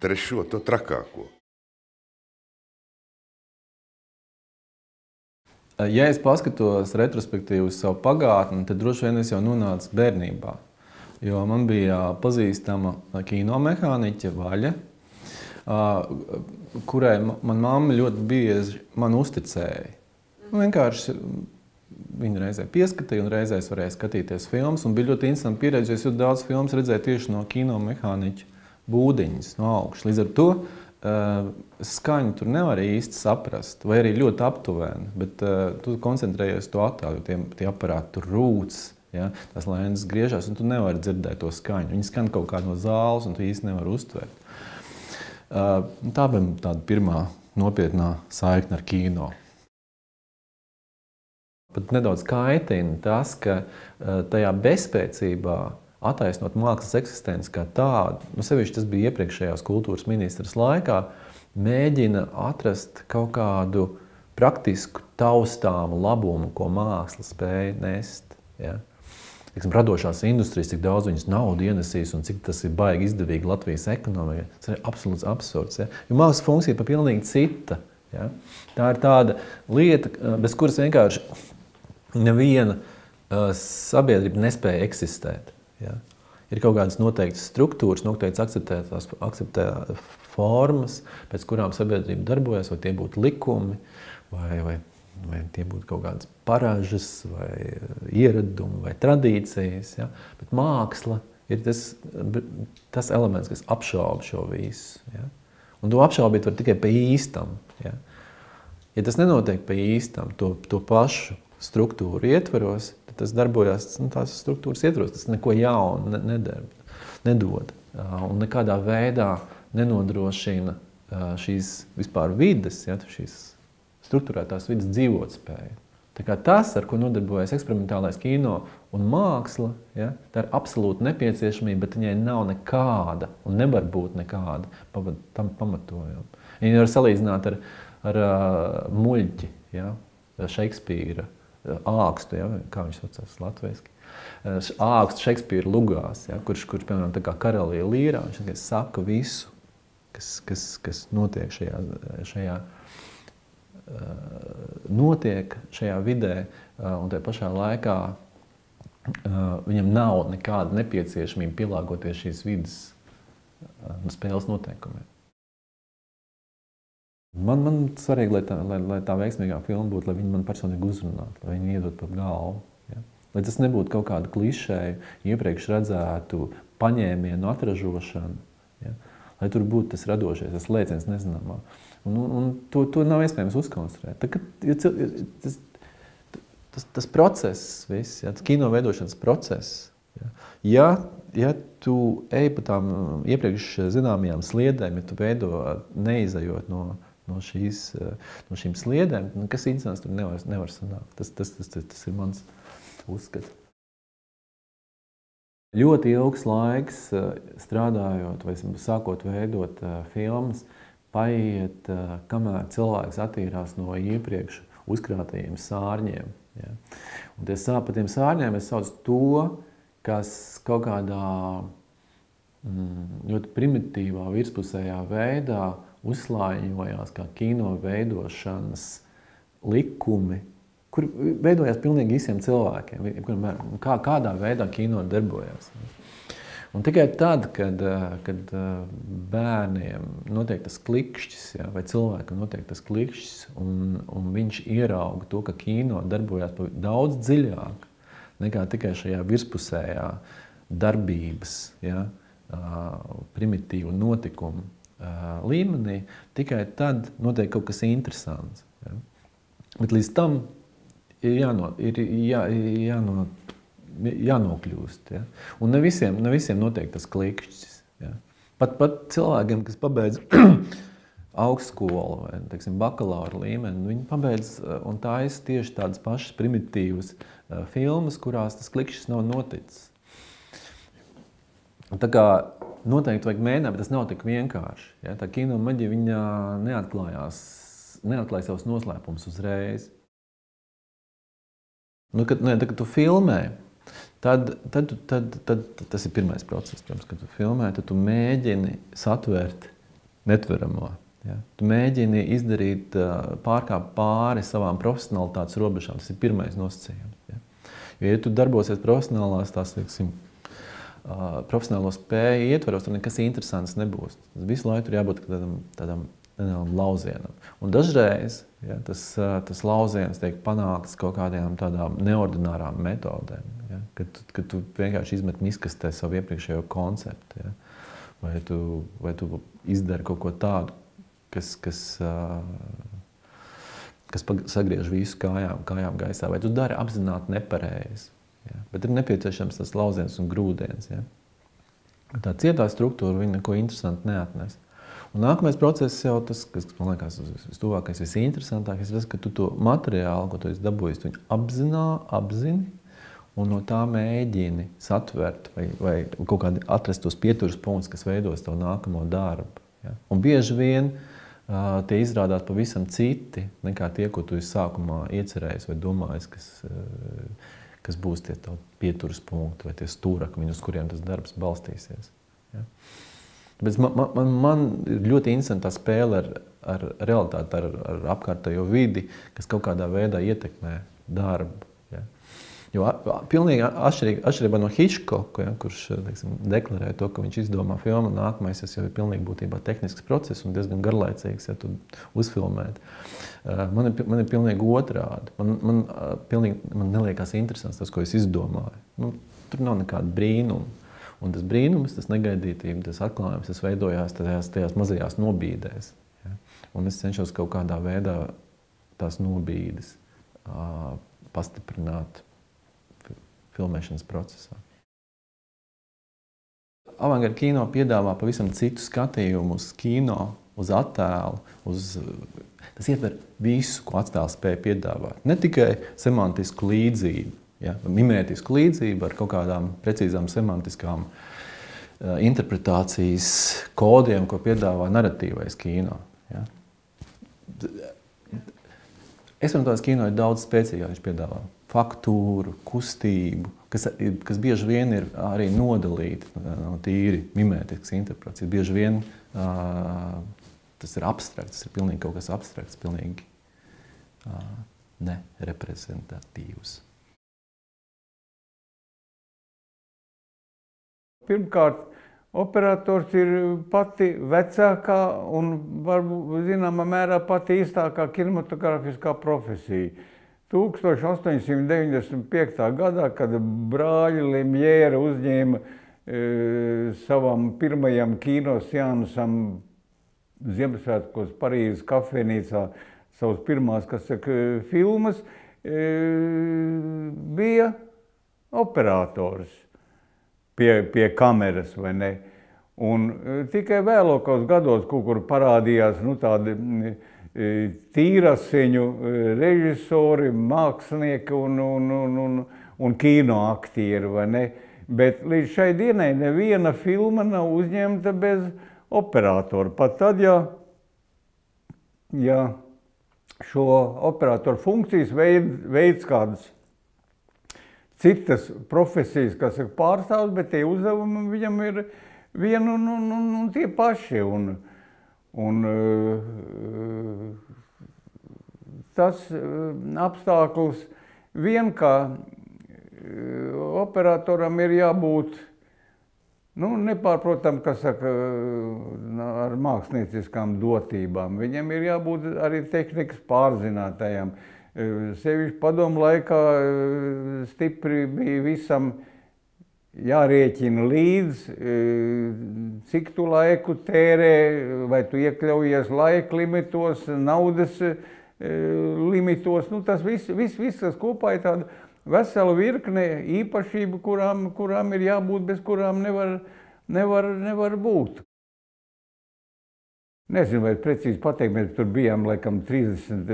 trešo to trakāko. Ja es paskatos retrospektīvi uz savu pagātni, tad droši vien es jau nonācu bērnībā. Jo man bija pazīstama kino mehāniķe Vaļa, kurai man mamma ļoti bieži man uzticēja. Nu, vienkārši viņa reizē pieskatīja, un reizē es varēju skatīties filmas. Bija ļoti interesanti pieredze, jo es ļoti daudz filmas redzēju tieši no kino mehāniķa būdiņas, no augšas. Līdz ar to uh, skaņu tur nevar īsti saprast, vai arī ļoti aptuveni. Bet uh, tu koncentrējies to attēlu, jo tie, tie aparāti tur rūc. Ja? Tas lēns griežas, un tu nevari dzirdēt to skaņu. Viņi skan kaut kā no zāles, un tu īsti nevari uztvert. Uh, tā bija tāda pirmā nopietnā saikne ar kino. Pat nedaudz kaitina tas, ka uh, tajā bezspēcībā attaisnot mākslas eksistenci kā tādu, nu, sevišķi tas bija iepriekšējās kultūras ministras laikā, mēģina atrast kaut kādu praktisku, taustāmu labumu, ko māksla spēja nest. Ja? teiksim, radošās industrijas, cik daudz viņas naudas ienesīs un cik tas ir baigi izdevīgi Latvijas ekonomikai. Tas ir absolūts absurds. Ja? Jo mākslas funkcija ir pilnīgi cita. Ja? Tā ir tāda lieta, bez kuras vienkārši neviena uh, sabiedrība nespēja eksistēt. Ja? Ir kaut kādas noteiktas struktūras, noteikti akceptētās akceptē formas, pēc kurām sabiedrība darbojas, vai tie būtu likumi, vai, vai vai tie būtu kaut kādas paražas, vai eh, ieradumi, vai tradīcijas. Ja? Bet māksla ir tas, tas elements, kas apšauba šo visu. Ja? Un to apšaubīt var tikai pa īstam. Ja, ja tas nenotiek pa īstam, to, to pašu struktūru ietvaros, tas darbojas nu, tās struktūras ietvaros. Tas neko jaunu ne, nedara, nedod. Un nekādā veidā nenodrošina šīs vispār vides, ja, šīs struktūrētās vidas dzīvotspēju. Tas, ar ko nodarbojas eksperimentālais kino un māksla, ja, tā ir absolūti nepieciešamība, bet viņai nav nekāda un nevar būt nekāda tam pamatojuma. Viņa var salīdzināt ar, ar uh, muļķi, ja, Šekspīra ākstu, ja, kā viņš saucās latviešu. Āksts Šekspīra lugās, ja, kurš, kurš, piemēram, tā kā karalīja līrā, viņš saka visu, kas, kas, kas notiek šajā, šajā notiek šajā vidē, un tajā pašā laikā viņam nav nekāda nepieciešamība pielāgoties šīs vidas spēles noteikumiem. Man, man svarīgi, lai tā, lai, lai tā veiksmīgā filma būtu, lai viņi man personīgi uzrunātu, lai viņi iedod par galvu. Ja? Lai tas nebūtu kaut kāda klišēja, iepriekš redzētu paņēmienu atražošana, ja? lai tur būtu tas radošais, tas lēciens nezināmā. Un, un, un to, to nav iespējams uzkonstruēt. Tā, kad, ja, tas, tas, tas process, viss, ja, tas kino veidošanas process, ja, ja, ja tu ej pa tām iepriekš zināmajām sliedēm, ja tu veido neizējot no, no, šīs, no šīm sliedēm, kas interesants tur nevar, nevar sanākt. Tas, tas, tas, tas, tas ir mans uzskats. Ļoti ilgs laiks eh, strādājot, vai sākot veidot eh, filmas, paiet, eh, kamēr cilvēks attīrās no iepriekš uzkrātajiem sārņiem. Ja. Un tie sāp par tiem sārņiem es saucu to, kas kaut kādā mm, ļoti primitīvā, virspusējā veidā uzslāņojās kā kino veidošanas likumi, kur veidojās pilnīgi visiem cilvēkiem, kā, kādā veidā kino darbojas. Un tikai tad, kad, kad bērniem notiek tas klikšķis, ja, vai cilvēkam notiek tas klikšķis, un, un viņš ierauga to, ka kino darbojas daudz dziļāk nekā tikai šajā virspusējā darbības, ja, primitīvu notikumu līmenī, tikai tad notiek kaut kas interesants. Ja. Bet līdz tam ir, jāno, ir jā, jāno, jānokļūst. Ja? Un ne visiem, ne visiem notiek tas klikšķis. Ja? Pat, pat cilvēkiem, kas pabeidz augstskolu vai teiksim, bakalaura līmeni, viņi pabeidz un taisa tieši tādas pašas primitīvas filmas, kurās tas klikšķis nav noticis. Tā kā noteikti vajag mēģināt, bet tas nav tik vienkārši. Ja? Tā kino maģija neatklājās, neatklāja savus noslēpumus uzreiz. Nu, kad, ne, tad, kad tu filmē, tad, tad, tad, tad, tad tas ir pirmais process. Protams, kad tu filmē, tad tu mēģini satvērt netveramo. Ja? Tu mēģini izdarīt, pārkāpt pāri savām profesionālitātes robežām. Tas ir pirmais nosacījums. Ja? Jo, ja tu darbosies profesionālās, tās, teiksim, profesionālo spēju ietvaros, tad nekas interesants nebūs. Tas visu laiku tur jābūt tādam, tādam lauzienam. Un dažreiz ja, tas, tas lauziens tiek panākts kaut kādām tādām neordinārām metodēm. Ja, kad, kad tu vienkārši izmet miskastē savu iepriekšējo konceptu. Ja, vai, tu, vai tu izdari kaut ko tādu, kas, kas, kas sagriež visu kājām, kājām gaisā, vai tu dari apzināti nepareizi. Ja, bet ir nepieciešams tas lauziens un grūdienis. Ja. Tā cietā struktūra viņa neko interesantu neatnes. Un nākamais process jau tas, kas man liekas vistuvākais, visinteresantākais, ir tas, ka tu to materiālu, ko tu esi dabūjis, tu apzinā, apzini un no tā mēģini satvert vai, vai kaut kādi atrast tos pieturas punktus, kas veidos tavu nākamo darbu. Ja? Un bieži vien uh, tie izrādās pavisam citi nekā tie, ko tu esi sākumā iecerējis vai domājis, kas, uh, kas būs tie pieturas punkti vai tie stūrakmeņi, uz kuriem tas darbs balstīsies. Ja? Bet man, man, man ir ļoti interesanta spēle ar, ar realitāti, ar, ar apkārtējo vidi, kas kaut kādā veidā ietekmē darbu. Jo pilnīgi atšķirīgi, atšķirībā no Hitchcocka, ja, kurš teiksim, deklarē to, ka viņš izdomā filmu, nākamais jau ir pilnīgi būtībā tehnisks process un diezgan garlaicīgs, ja tu uzfilmēt. Man ir, man ir pilnīgi otrādi. Man, man, pilnīgi, man neliekas interesants tas, ko es izdomāju. Nu, tur nav nekāda brīnuma. Un tas brīnums, tas negaidītība, tas atklājums, tas veidojās tajās, tajās mazajās nobīdēs. Ja? Un es cenšos kaut kādā veidā tās nobīdes pastiprināt filmēšanas procesā. Avangarda kino piedāvā pavisam citu skatījumu uz kino, uz attēlu, uz Tas ietver visu, ko attēls spēja piedāvāt. Ne tikai semantisku līdzību, Ja? Mimētisku līdzību ar kaut kādām precīzām semantiskām uh, interpretācijas kodiem, ko piedāvā narratīvais kino. Ja? Eksperimentālais kino ir daudz spēcīgāk. Viņš piedāvā faktūru, kustību, kas, kas bieži vien ir arī nodalīti no tīri mimētiskas interpretācijas. Bieži vien uh, tas ir abstrakts, tas ir pilnīgi kaut kas abstrakts, pilnīgi uh, nereprezentatīvs. Pirmkārt, operators ir pati vecākā un varbūt zināmā mērā pati īstākā kinematografiskā profesija. 1895. gadā, kad brāļi Lemjēra uzņēma e, savam pirmajam kinoseansam Ziemassvētkos Parīzes kafejnīcā savas pirmās, kas saka, filmas, e, bija operators pie, pie kameras, vai ne? Un e, tikai vēlākos gados kaut kur parādījās nu, tādi e, tīrasiņu e, režisori, mākslinieki un, un, un, un, un kino aktieri, vai ne? Bet līdz šai dienai neviena filma nav uzņemta bez operatora. Pat tad, ja, ja šo operatoru funkcijas veid, veids kādas citas profesijas, kas ir pārstāvs, bet tie uzdevumi viņam ir vienu un, un, un, un tie paši. Un, un, uh, tas uh, apstākļus vien kā uh, operatoram ir jābūt nu, nepārprotam, kas saka, ar mākslinieckām dotībām. Viņam ir jābūt arī tehnikas pārzinātājiem. Sevišķi padomu laikā stipri bija visam jārēķina līdz, cik tu laiku tērē, vai tu iekļaujies laika limitos, naudas limitos. Nu, tas viss, viss, viss kas kopā ir tāda vesela virkne īpašību, kurām, kurām ir jābūt, bez kurām nevar, nevar, nevar būt. Nezinu, vai precīzi pateikt, mēs tur bijām laikam 30,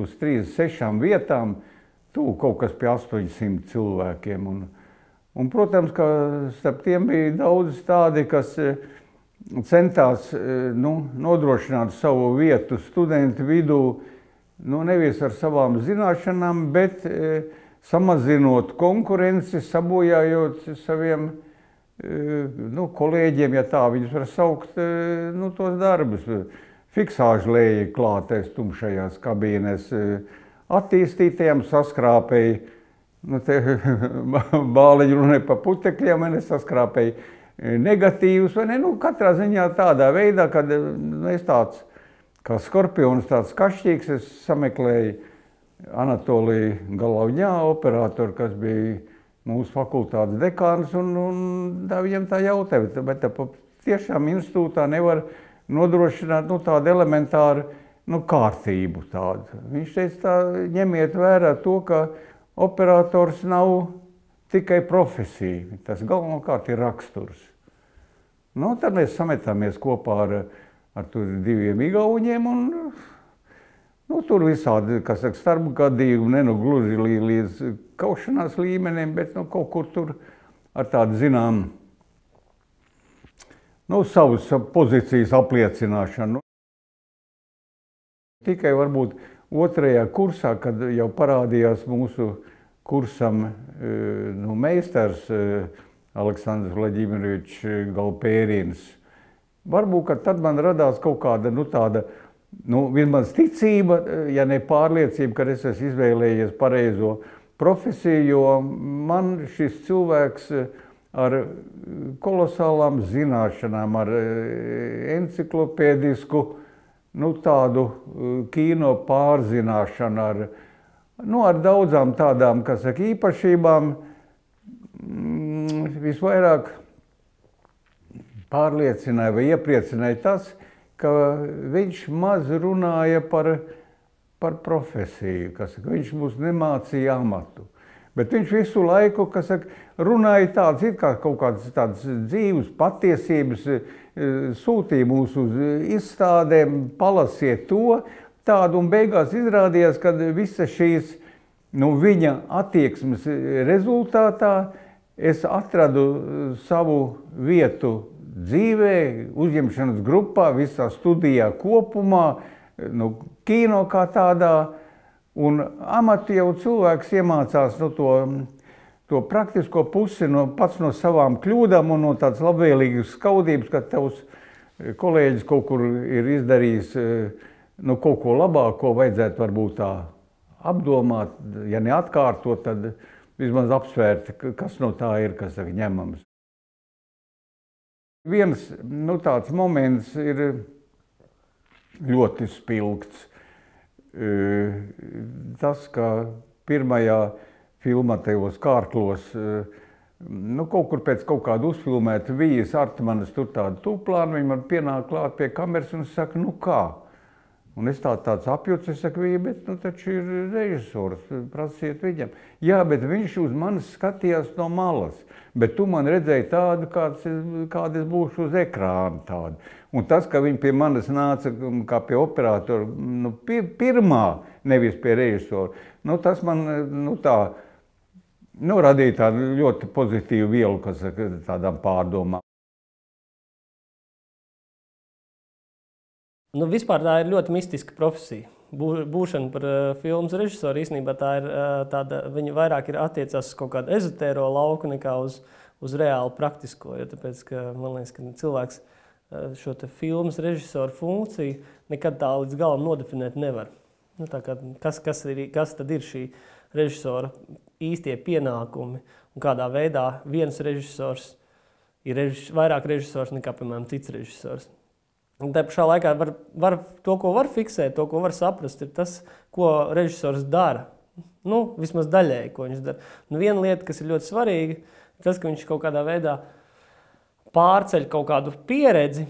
uz 36 vietām, tu kaut kas pie 800 cilvēkiem. Un, un, protams, ka starp tiem bija daudz tādi, kas centās nu, nodrošināt savu vietu studentu vidū, nu, nevis ar savām zināšanām, bet samazinot konkurenci, sabojājot saviem nu, kolēģiem, ja tā viņus var saukt, nu, tos darbus. Fiksāžu lēja klātais tumšajās kabīnēs, attīstītajiem saskrāpēji, nu, bāliņi runāja pa putekļiem, un es saskrāpēju negatīvus, vai ne, nu, katrā ziņā tādā veidā, kad nu, es tāds, kā skorpions, tāds kašķīgs, es sameklēju Anatoliju Galavņā operatoru, kas bija mūsu fakultātes dekāns, un, un tā viņam tā jautāja, bet tā tiešām institūtā nevar nodrošināt nu, tādu elementāru nu, kārtību. Tādu. Viņš teica, tā, ņemiet vērā to, ka operators nav tikai profesija, tas galvenokārt ir raksturs. Nu, tad mēs sametāmies kopā ar, ar diviem igauņiem un Nu, tur visādi, kas saka, starpgadījumi, ne nu gluži līdz kaušanās līmenim, bet nu, kaut kur tur ar tādu zinām, nu, savas pozīcijas apliecināšanu. Tikai varbūt otrajā kursā, kad jau parādījās mūsu kursam nu, meistars Aleksandrs Vladimirovičs Galpērins, varbūt tad man radās kaut kāda nu, tāda nu, vismaz ticība, ja ne pārliecība, ka es esmu izvēlējies pareizo profesiju, jo man šis cilvēks ar kolosālām zināšanām, ar enciklopēdisku, nu, tādu eh, kino pārzināšanu, ar, nu, ar daudzām tādām, kas saka, īpašībām, mm, visvairāk pārliecināja vai iepriecināja tas, ka viņš maz runāja par, par profesiju, kas viņš mums nemācīja amatu. Bet viņš visu laiku saka, runāja tādas it kā kaut kādas tādas dzīves patiesības, e, sūtīja mūs uz izstādēm, palasiet to tādu, un beigās izrādījās, ka visa šīs nu, viņa attieksmes rezultātā es atradu savu vietu dzīvē, uzņemšanas grupā, visā studijā kopumā, nu, kino kā tādā. Un amati jau cilvēks iemācās nu, to, to praktisko pusi no, pats no savām kļūdām un no tādas labvēlīgas skaudības, ka tavs kolēģis kaut kur ir izdarījis nu, kaut ko labāko, vajadzētu varbūt tā apdomāt, ja neatkārtot, tad vismaz apsvērt, kas no tā ir, kas ir ņemams. Viens nu, tāds moments ir ļoti spilgts. Tas, ka pirmajā filmā tajos kārklos, nu, kaut kur pēc kaut kāda uzfilmēta vijas Artmanas tur tāda tūplāna, viņi man pienāk klāt pie kameras un saka, nu kā? Un es tā, tāds apjūts, es saku, viņa, bet nu, taču ir režisors, prasiet viņam. Jā, bet viņš uz manis skatījās no malas, bet tu man redzēji tādu, kāds, kāda es būšu uz ekrāna tādu. Un tas, ka viņi pie manis nāca kā pie operatora, nu, pie, pirmā, nevis pie režisora, nu, tas man nu, tā, nu, radīja tādu ļoti pozitīvu vielu, kas tādām pārdomām. Nu, vispār tā ir ļoti mistiska profesija. Būšana par uh, filmu režisoru īstenībā tā ir uh, tāda, viņa vairāk ir attiecās uz kaut kādu ezotēro lauku nekā uz, uz reāli praktisko. Jo tāpēc, ka, man liekas, ka cilvēks uh, šo filmu režisoru funkciju nekad tā līdz galam nodefinēt nevar. Nu, kā, kas, kas, ir, kas tad ir šī režisora īstie pienākumi un kādā veidā viens režisors ir režis, vairāk režisors nekā, piemēram, cits režisors. Un tā pašā laikā var, var, to, ko var fiksēt, to, ko var saprast, ir tas, ko režisors dara. Nu, vismaz daļēji, ko viņš dara. Nu, viena lieta, kas ir ļoti svarīga, ir tas, ka viņš kaut kādā veidā pārceļ kaut kādu pieredzi,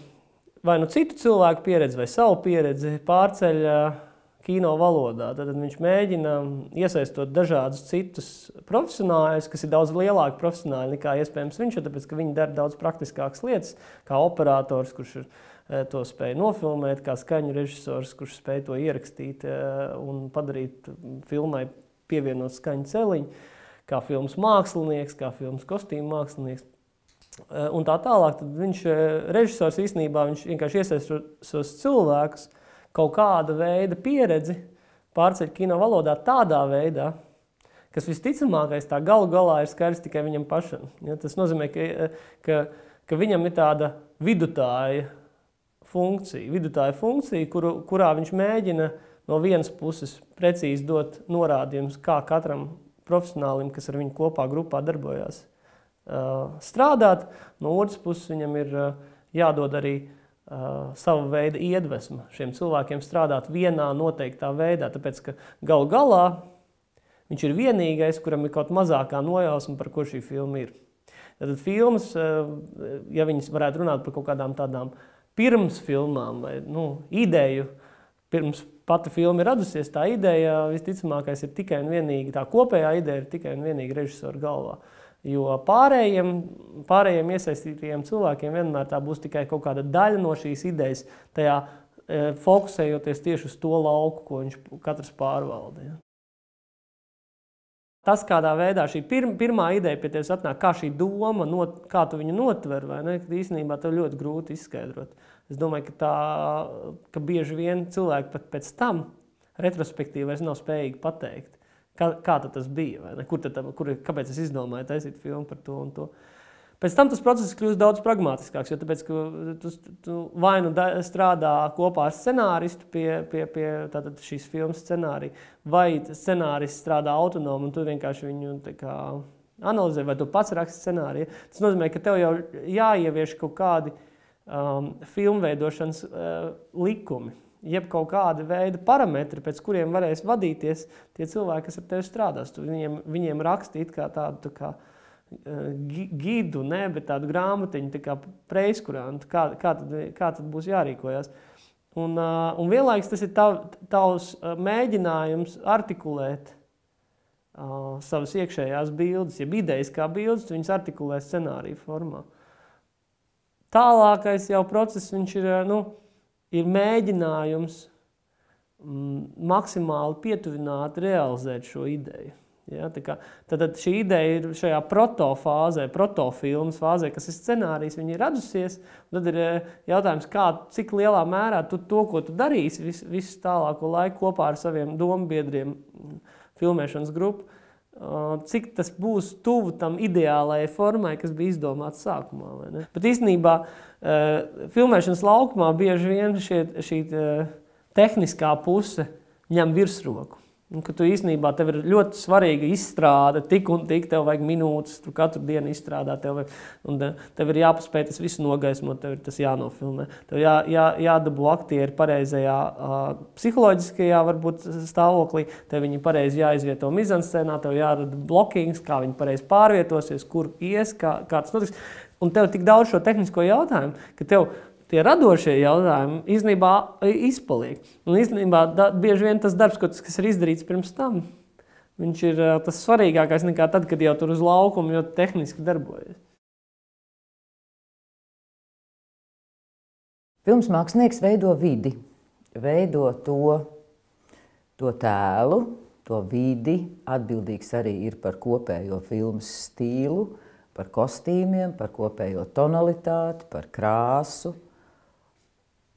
vai nu citu cilvēku pieredzi, vai savu pieredzi, pārceļ uh, kino valodā. Tad viņš mēģina iesaistot dažādus citus profesionāļus, kas ir daudz lielāki profesionāļi nekā iespējams viņš, tāpēc, ka viņi dara daudz praktiskākas lietas, kā operators, kurš ir Eh, to spēja nofilmēt, kā skaņu režisors, kurš spēja to ierakstīt eh, un padarīt filmai pievienot skaņu celiņu, kā filmas mākslinieks, kā filmas kostīmu mākslinieks. Eh, un tā tālāk, tad viņš, režisors īstenībā, viņš vienkārši iesaistos cilvēkus, kaut kāda veida pieredzi pārceļ kino valodā tādā veidā, kas visticamākais tā galu galā ir skaidrs tikai viņam pašam. Ja, tas nozīmē, ka, ka, ka viņam ir tāda vidutāja funkcija, vidutāja funkcija, kuru, kurā viņš mēģina no vienas puses precīzi dot norādījumus, kā katram profesionālim, kas ar viņu kopā grupā darbojās, strādāt. No otras puses viņam ir jādod arī sava veida iedvesma šiem cilvēkiem strādāt vienā noteiktā veidā, tāpēc ka gal galā viņš ir vienīgais, kuram ir kaut mazākā nojausma, par ko šī filma ir. Tad filmas, ja viņas varētu runāt par kaut kādām tādām uh, pirms filmām, vai nu, ideju, pirms pati filma ir radusies, tā ideja visticamākais ir tikai un vienīgi, tā kopējā ideja ir tikai un vienīgi režisora galvā. Jo pārējiem, pārējiem iesaistītajiem cilvēkiem vienmēr tā būs tikai kaut kāda daļa no šīs idejas, tajā e, fokusējoties tieši uz to lauku, ko viņš katrs pārvalda. Ja. Tas, kādā veidā šī pir, pirmā ideja pie tevis atnāk, kā šī doma, not, kā tu viņu notver, vai ne, kad īstenībā tev ļoti grūti izskaidrot. Es domāju, ka, tā, ka bieži vien cilvēki pat pēc tam retrospektīvi vairs nav spējīgi pateikt, kā, kā tas bija, kur tad, kur, kāpēc es izdomāju taisīt filmu par to un to. Pēc tam tas process kļūst daudz pragmatiskāks, jo tāpēc, tu, tu vai nu strādā kopā ar scenāristu pie, pie, pie šīs filmas scenārija, vai scenārists strādā autonomi un tu vienkārši viņu kā, analizē, vai tu pats raksti scenāriju. Tas nozīmē, ka tev jau jāievieš kaut kādi um, filmveidošanas uh, likumi, jeb kaut kādi veidi parametri, pēc kuriem varēs vadīties tie cilvēki, kas ar tevi strādās. Tu viņiem, viņiem rakstīt kā tādu tā kā, gidu, ne, bet tādu grāmatiņu, tā kā preizkurantu, kā, kā, tad, kā tad būs jārīkojas. Un, un vienlaikus tas ir tav, tavs mēģinājums artikulēt uh, savas iekšējās bildes, jeb idejas kā bildes, tu viņas artikulē scenāriju formā. Tālākais jau process ir, nu, ir mēģinājums mm, maksimāli pietuvināt, realizēt šo ideju. Ja, kā, tad, tad šī ideja ir šajā protofāzē, protofilmas fāzē, kas ir scenārijs, viņa ir radusies. Tad ir eh, jautājums, kā, cik lielā mērā tu to, ko tu darīsi vis, visu tālāko laiku kopā ar saviem dombiedriem, filmēšanas grupu, cik tas būs tuvu tam ideālajai formai, kas bija izdomāts sākumā. Bet īstenībā eh, filmēšanas laukumā bieži vien šie, šī eh, tehniskā puse ņem virsroku. Un, ka tu īstenībā tev ir ļoti svarīga izstrāde, tik un tik tev vajag minūtes, tu katru dienu izstrādā. Tev, vajag, un tev ir jāpaspēj tas viss nogaismot, tev ir tas jānofilmē. Tev jā, jā, jādabū aktieri pareizajā uh, psiholoģiskajā varbūt, stāvoklī, tev viņi pareizi jāizvieto mizanscēnā, tev jārada blokings, kā viņi pareizi pārvietosies, kur ies, kā, kā tas notiks. Un tev tik daudz šo tehnisko jautājumu, ka tev tie radošie jautājumi īstenībā izpaliek. Un īstenībā da, bieži vien tas darbs, kas ir izdarīts pirms tam, viņš ir tas svarīgākais nekā tad, kad jau tur uz laukuma jau tehniski darbojas. Filmas mākslinieks veido vidi, veido to, to tēlu, to vidi, atbildīgs arī ir par kopējo filmas stilu, par kostīmiem, par kopējo tonalitāti, par krāsu.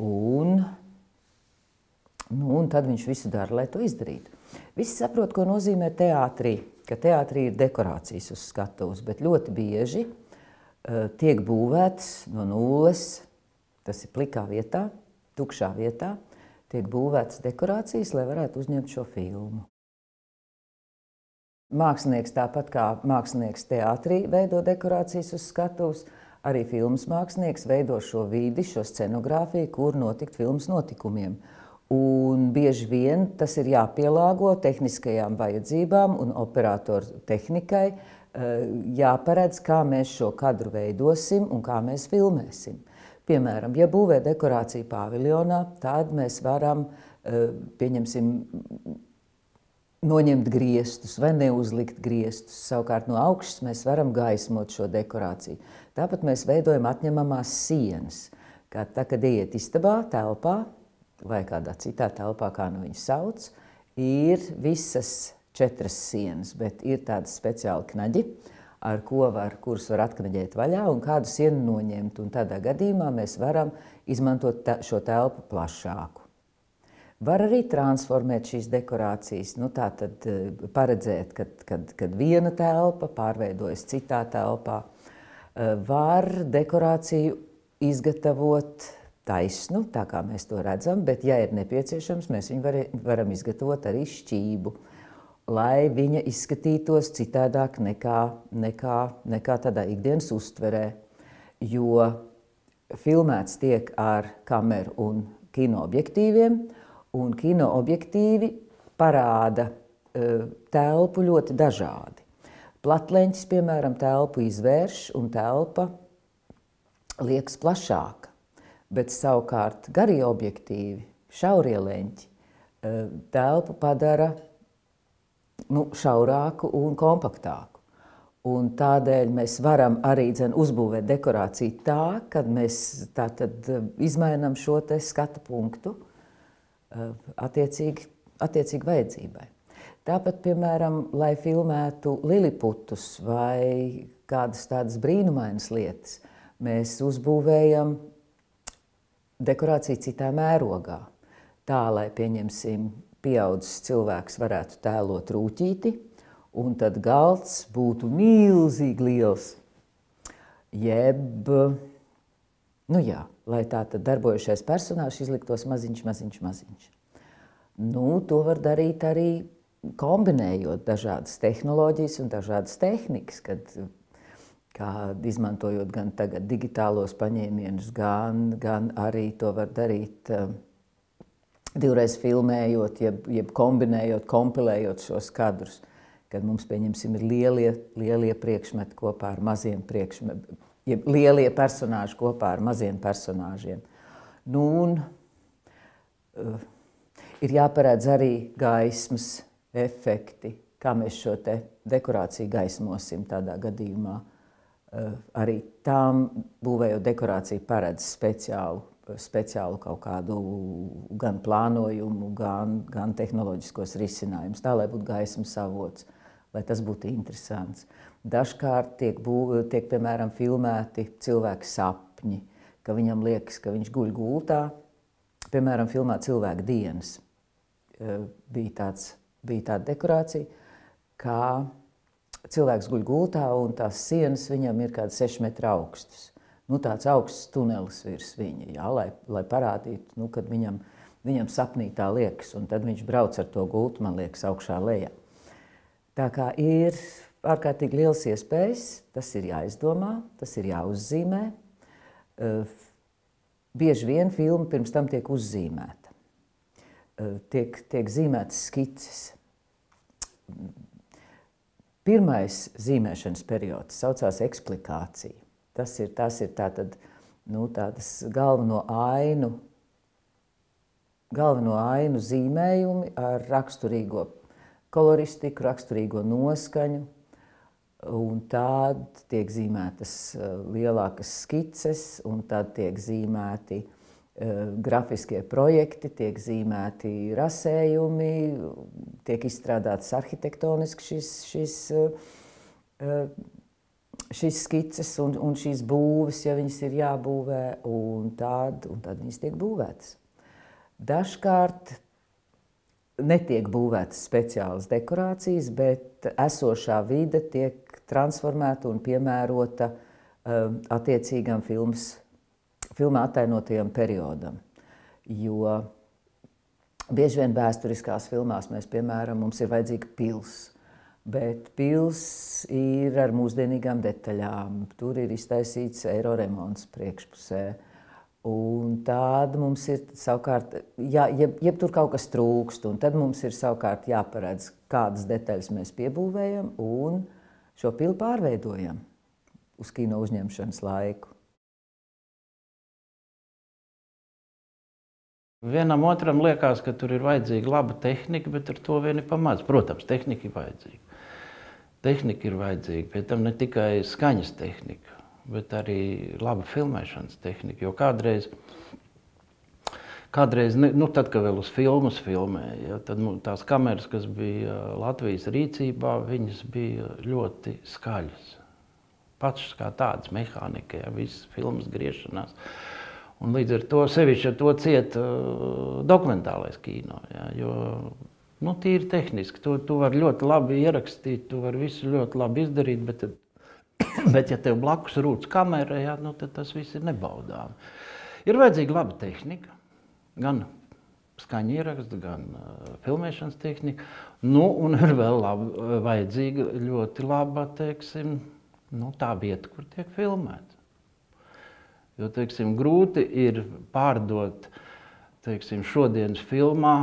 Un, nu, un tad viņš visu dara, lai to izdarītu. Visi saprot, ko nozīmē teātrī, ka teātrī ir dekorācijas uz skatuves, bet ļoti bieži uh, tiek būvēts no nulles, tas ir plikā vietā, tukšā vietā, tiek būvētas dekorācijas, lai varētu uzņemt šo filmu. Mākslinieks, tāpat kā mākslinieks teātrī, veido dekorācijas uz skatuves, Arī filmas mākslinieks veido šo vidi, šo scenogrāfiju, kur notikt filmas notikumiem. Un bieži vien tas ir jāpielāgo tehniskajām vajadzībām un operatoru tehnikai, eh, jāparedz, kā mēs šo kadru veidosim un kā mēs filmēsim. Piemēram, ja būvē dekorāciju paviljonā, tad mēs varam, eh, pieņemsim, noņemt griestus vai neuzlikt griestus. Savukārt no augšas mēs varam gaismot šo dekorāciju. Tāpat mēs veidojam atņemamās sienas. Kā tā, kad iet istabā, telpā vai kādā citā telpā, kā nu viņas sauc, ir visas četras sienas, bet ir tādas speciāli knaģi, ar ko var, kurus var atknaģēt vaļā un kādu sienu noņemt. Un tādā gadījumā mēs varam izmantot tā, šo telpu plašāku. Var arī transformēt šīs dekorācijas, nu, tā tad eh, paredzēt, kad, kad, kad viena telpa pārveidojas citā telpā, var dekorāciju izgatavot taisnu, tā kā mēs to redzam, bet, ja ir nepieciešams, mēs viņu var, varam izgatavot arī šķību, lai viņa izskatītos citādāk nekā, nekā, nekā tādā ikdienas uztverē. Jo filmēts tiek ar kameru un kinoobjektīviem, un kinoobjektīvi parāda uh, telpu ļoti dažādi. Platleņķis, piemēram, telpu izvērš un telpa liekas plašāka, bet savukārt garie objektīvi, šaurie leņķi, eh, telpu padara nu, šaurāku un kompaktāku. Un tādēļ mēs varam arī dzen, uzbūvēt dekorāciju tā, ka mēs eh, izmainām šo skatu punktu eh, attiecīgi, attiecīgi vajadzībai. Tāpat, piemēram, lai filmētu liliputus vai kādas tādas brīnumainas lietas, mēs uzbūvējam dekorāciju citā mērogā. Tā, lai pieņemsim, pieaudzis cilvēks varētu tēlot rūtīti, un tad galds būtu milzīgi liels. Jeb, nu jā, lai tā tad darbojušais personāžs izliktos maziņš, maziņš, maziņš. Nu, to var darīt arī kombinējot dažādas tehnoloģijas un dažādas tehnikas, kad kā izmantojot gan digitālos paņēmienus, gan, gan arī to var darīt uh, divreiz filmējot, jeb, jeb kombinējot, kompilējot šos kadrus. Kad mums, pieņemsim, ir lielie, lielie priekšmeti kopā ar maziem priekšmetiem, jeb lielie personāži kopā ar maziem personāžiem. Nu, un, uh, ir jāparedz arī gaismas efekti, kā mēs šo dekorāciju gaismosim tādā gadījumā. Eh, arī tām būvējot dekorāciju paredz speciālu, speciālu kaut kādu gan plānojumu, gan, gan tehnoloģiskos risinājumus, tā lai būtu gaismas avots, lai tas būtu interesants. Dažkārt tiek, bū, tiek piemēram, filmēti cilvēku sapņi, ka viņam liekas, ka viņš guļ gultā. Piemēram, filmā cilvēku dienas eh, bija tāds bija tāda dekorācija, kā cilvēks guļ gultā un tās sienas viņam ir kāds 6 metri augstas. Nu, tāds augsts tunelis virs viņa, jā, lai, lai parādītu, nu, kad viņam Viņam sapnī tā liekas, un tad viņš brauc ar to gultu, man liekas, augšā lejā. Tā kā ir ārkārtīgi liels iespējas, tas ir jāizdomā, tas ir jāuzzīmē. Bieži vien filma pirms tam tiek uzzīmēta. Uh, tiek, tiek zīmētas skices. Pirmais zīmēšanas periods saucās eksplikācija. Tas ir, tas ir tātad, nu, tādas galveno ainu galveno ainu zīmējumi ar raksturīgo koloristiku, raksturīgo noskaņu. Un tad tiek zīmētas eh, lielākas skices, un tad tiek zīmēti grafiskie projekti, tiek zīmēti rasējumi, tiek izstrādātas arhitektoniski šis, šis, uh, šīs skices un, un šīs būves, ja viņas ir jābūvē, un tad, un tad viņas tiek būvētas. Dažkārt netiek būvētas speciālas dekorācijas, bet esošā vide tiek transformēta un piemērota attiecīgam filmas, filmā attēlotajam periodam. Jo bieži vien vēsturiskās filmās mēs, piemēram, mums ir vajadzīga pilsēta. Bet pilsēta ir ar mūsdienīgām detaļām. Tur ir iztaisīts eiro remonts priekšpusē. Un tāda mums ir savukārt, ja, ja, ja tur kaut kas trūkst, tad mums ir savukārt jāparedz, kādas detaļas mēs piebūvējam un šo pilu pārveidojam uz kino uzņemšanas laiku. Vienam otram liekas, ka tur ir vajadzīga laba tehnika, bet ar to vien ir pamats. Protams, tehnika ir vajadzīga. Tehnika ir vajadzīga, pie tam ne tikai skaņas tehnika bet arī laba filmēšanas tehnika. Jo kādreiz, kādreiz nu, tad, kad vēl uz filmas filmēja, ja, tad nu, tās kameras, kas bija Latvijas rīcībā, viņas bija ļoti skaļas. Pats kā tādas mehānika, ja, visas filmas griešanās. Un līdz ar to sevišķi ar to cieta uh, dokumentālais kino. Ja, jo, nu, tīri tehniski, to tu vari ļoti labi ierakstīt, tu vari visu ļoti labi izdarīt, bet tad Bet, ja tev blakus rūtas kamera, jā, nu, tad tas viss ir nebaudām. Ir vajadzīga laba tehnika, gan skaņa ieraksts, gan uh, filmēšanas tehnika. Nu, un ir vēl laba, vajadzīga ļoti laba teiksim, nu, tā vieta, kur tiek filmēta. Jo teiksim, grūti ir pārdot teiksim, šodienas filmā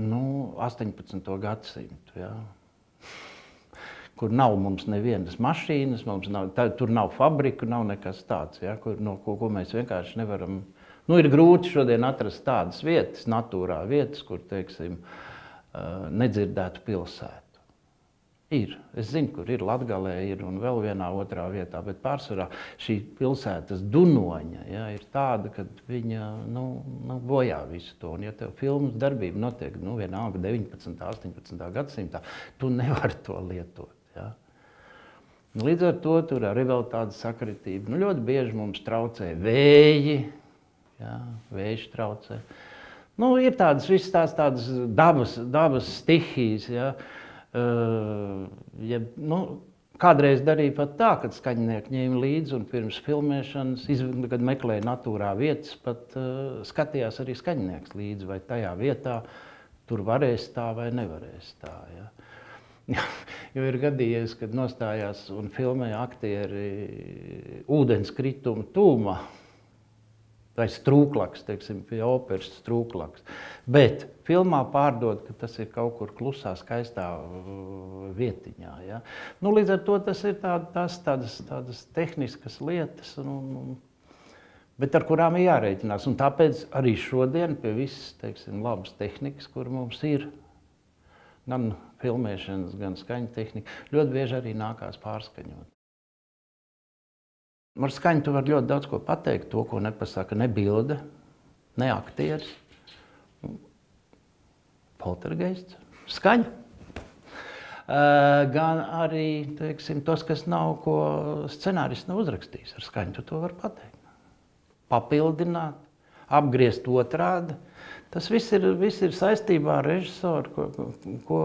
nu, 18. gadsimtu. Ja kur nav mums nevienas mašīnas, mums nav, tā, tur nav fabriku, nav nekas tāds, ja, kur, no ko, ko mēs vienkārši nevaram. Nu, ir grūti šodien atrast tādas vietas, natūrā vietas, kur teiksim, nedzirdētu pilsētu. Ir. Es zinu, kur ir Latvijā, ir un vēl vienā otrā vietā, bet pārsvarā šī pilsētas dunoņa ja, ir tāda, ka viņa nu, nu, bojā visu to. Un, ja tev filmas darbība notiek nu, vienalga 19. un 18. gadsimtā, tu nevari to lietot. Ja? Līdz ar to tur arī vēl tāda sakritība. Nu, ļoti bieži mums traucē vēji, ja? vējš traucē. Nu, ir tādas visas tās tādas dabas, dabas stihijas. Ja? Uh, ja, nu, Kādreiz darīja pat tā, ka skaņnieki ņēma līdzi un pirms filmēšanas, kad meklēja natūrā vietas, pat uh, skatījās arī skaņnieks līdzi, vai tajā vietā tur varēs tā vai nevarēs tā. Ja. jo ir gadījies, kad nostājās un filmēja aktieri ūdenskrituma tūmā. Vai strūklaks, teiksim, pie operas strūklaks. Bet filmā pārdod, ka tas ir kaut kur klusā, skaistā uh, vietiņā. Ja? Nu, līdz ar to tas ir tā, tās, tādas, tādas tehniskas lietas, un, un, bet ar kurām ir jārēķinās. Un tāpēc arī šodien pie visas, teiksim, labas tehnikas, kur mums ir, gan filmēšanas, gan skaņa tehnika, ļoti bieži arī nākās pārskaņot. Ar skaņu tu vari ļoti daudz ko pateikt, to, ko nepasaka ne bilde, ne aktieris. Poltergeists, skaņa. Gan arī teiksim, tos, kas nav, ko scenārists nav uzrakstījis ar skaņu, tu to vari pateikt. Papildināt, apgriezt otrādi. Tas viss ir, viss ir saistībā ar režisoru. Ko, ko, ko,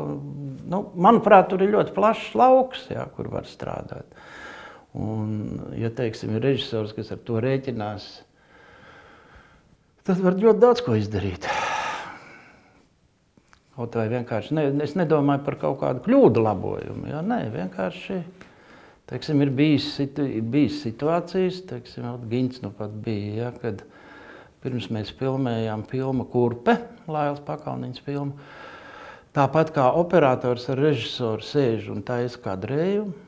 nu, manuprāt, tur ir ļoti plašs lauks, jā, kur var strādāt. Un, ja teiksim, ir režisors, kas ar to rēķinās, tad var ļoti daudz ko izdarīt. Kaut vai vienkārši, ne, es nedomāju par kaut kādu kļūdu labojumu, ja? nē, vienkārši, teiksim, ir bijis, situ, bijis situācijas, teiksim, Gins nu pat bija, ja, kad pirms mēs filmējām filmu Kurpe, Lailas Pakalniņas filmu, tāpat kā operators ar režisoru sēž un taisa kadrējumu,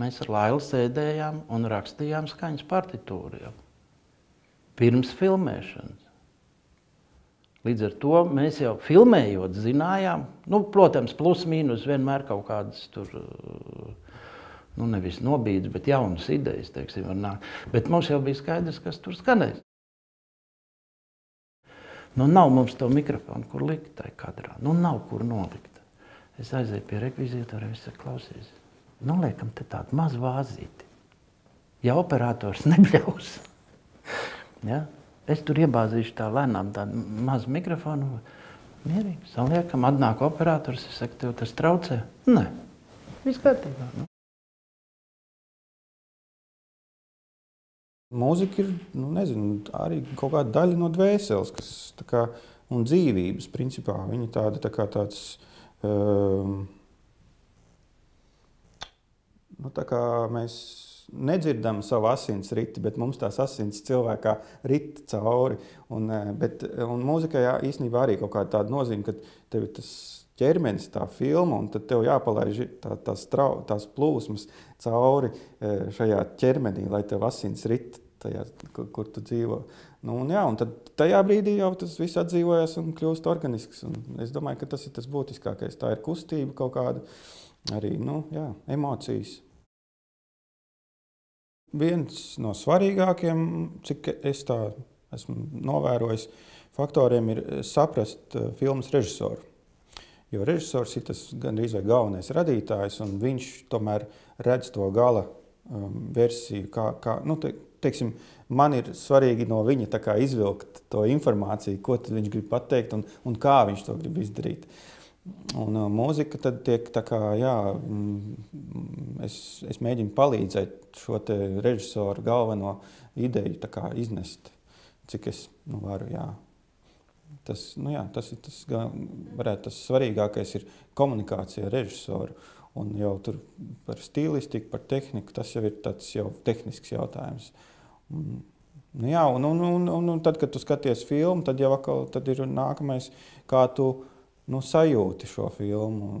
mēs ar Lailu sēdējām un rakstījām skaņas partitūru jau pirms filmēšanas. Līdz ar to mēs jau filmējot, zinājām, nu, protams, plus mīnus vienmēr kaut kādas tur, nu, nevis nobīdes, bet jaunas idejas, teiksim, var nākt. Bet mums jau bija skaidrs, kas tur skanēs. Nu, nav mums to mikrofonu, kur likt tajā kadrā. Nu, nav kur nolikt. Es aizēju pie rekvizītora, viņš saka, klausies, noliekam te tādu mazu vāzīti. Ja operators nebļaus, ja, Es tur iebāzīšu tā lēnām tādu mazu mikrofonu. Mierīgi, saliekam, atnāk operators, es saku, tev tas traucē? Nē, viss kārtībā. Nu. Mūzika ir nu, nezinu, arī kaut kāda daļa no dvēseles, kas kā, un dzīvības. Principā. Viņa tāda tā kā tāds. Um, nu, mēs nedzirdam savu asins riti, bet mums tās asins cilvēkā rit cauri. Un, eh, bet, un mūzikai jā, īstenībā arī kaut kāda tāda nozīme, ka tev ir tas ķermenis, tā filma, un tad tev jāpalaiž tā, tās, trau, tās plūsmas cauri eh, šajā ķermenī, lai tev asins rit tajā, kur, kur tu dzīvo. Nu, un jā, un tad tajā brīdī jau tas viss atdzīvojas un kļūst organisks. Un es domāju, ka tas ir tas būtiskākais. Tā ir kustība kaut kāda, arī nu, jā, emocijas viens no svarīgākajiem, cik es tā esmu novērojis, faktoriem ir saprast eh, filmas režisoru. Jo režisors ir tas gandrīz vai galvenais radītājs, un viņš tomēr redz to gala um, versiju. Kā, kā, nu, te, teiksim, man ir svarīgi no viņa izvilkt to informāciju, ko viņš grib pateikt un, un kā viņš to grib izdarīt. Uh, Un uh, mūzika tad tiek tā kā, jā, mm, es, es mēģinu palīdzēt šo te režisoru galveno ideju tā kā iznest, cik es nu, varu, jā. Tas, nu jā, tas ir tas, varētu tas svarīgākais ir komunikācija ar režisoru. Un jau tur par stilistiku, par tehniku, tas jau ir tāds jau tehnisks jautājums. Un, nu jā, un, un, un, un, tad, kad tu skaties filmu, tad jau atkal tad ir nākamais, kā tu nu, sajūti šo filmu.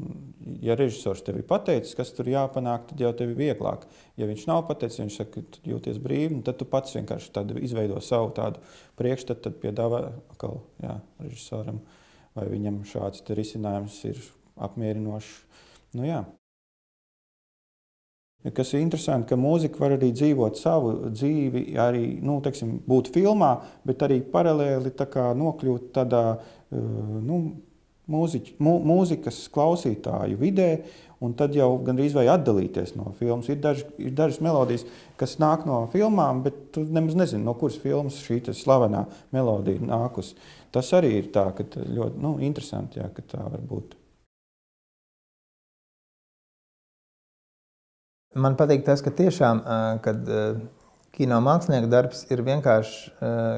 Ja režisors tev ir pateicis, kas tur jāpanāk, tad jau tev ir vieglāk. Ja viņš nav pateicis, viņš saka, ka jūties brīvi, tad tu pats vienkārši izveido savu tādu priekšstatu, tad piedāvā atkal jā, režisoram, vai viņam šāds risinājums ir apmierinošs. Nu, jā. Kas ir interesanti, ka mūzika var arī dzīvot savu dzīvi, arī nu, teiksim, būt filmā, bet arī paralēli tā nokļūt tādā nu, mūziķu, mū, mūzikas klausītāju vidē, un tad jau gandrīz vai atdalīties no filmas. Ir, daži, ir dažas melodijas, kas nāk no filmām, bet tu nemaz nezini, no kuras filmas šī slavenā melodija nākusi. Tas arī ir tā, ka ļoti nu, interesanti, jā, ka tā var būt. Man patīk tas, ka tiešām, kad kino mākslinieka darbs ir vienkārši,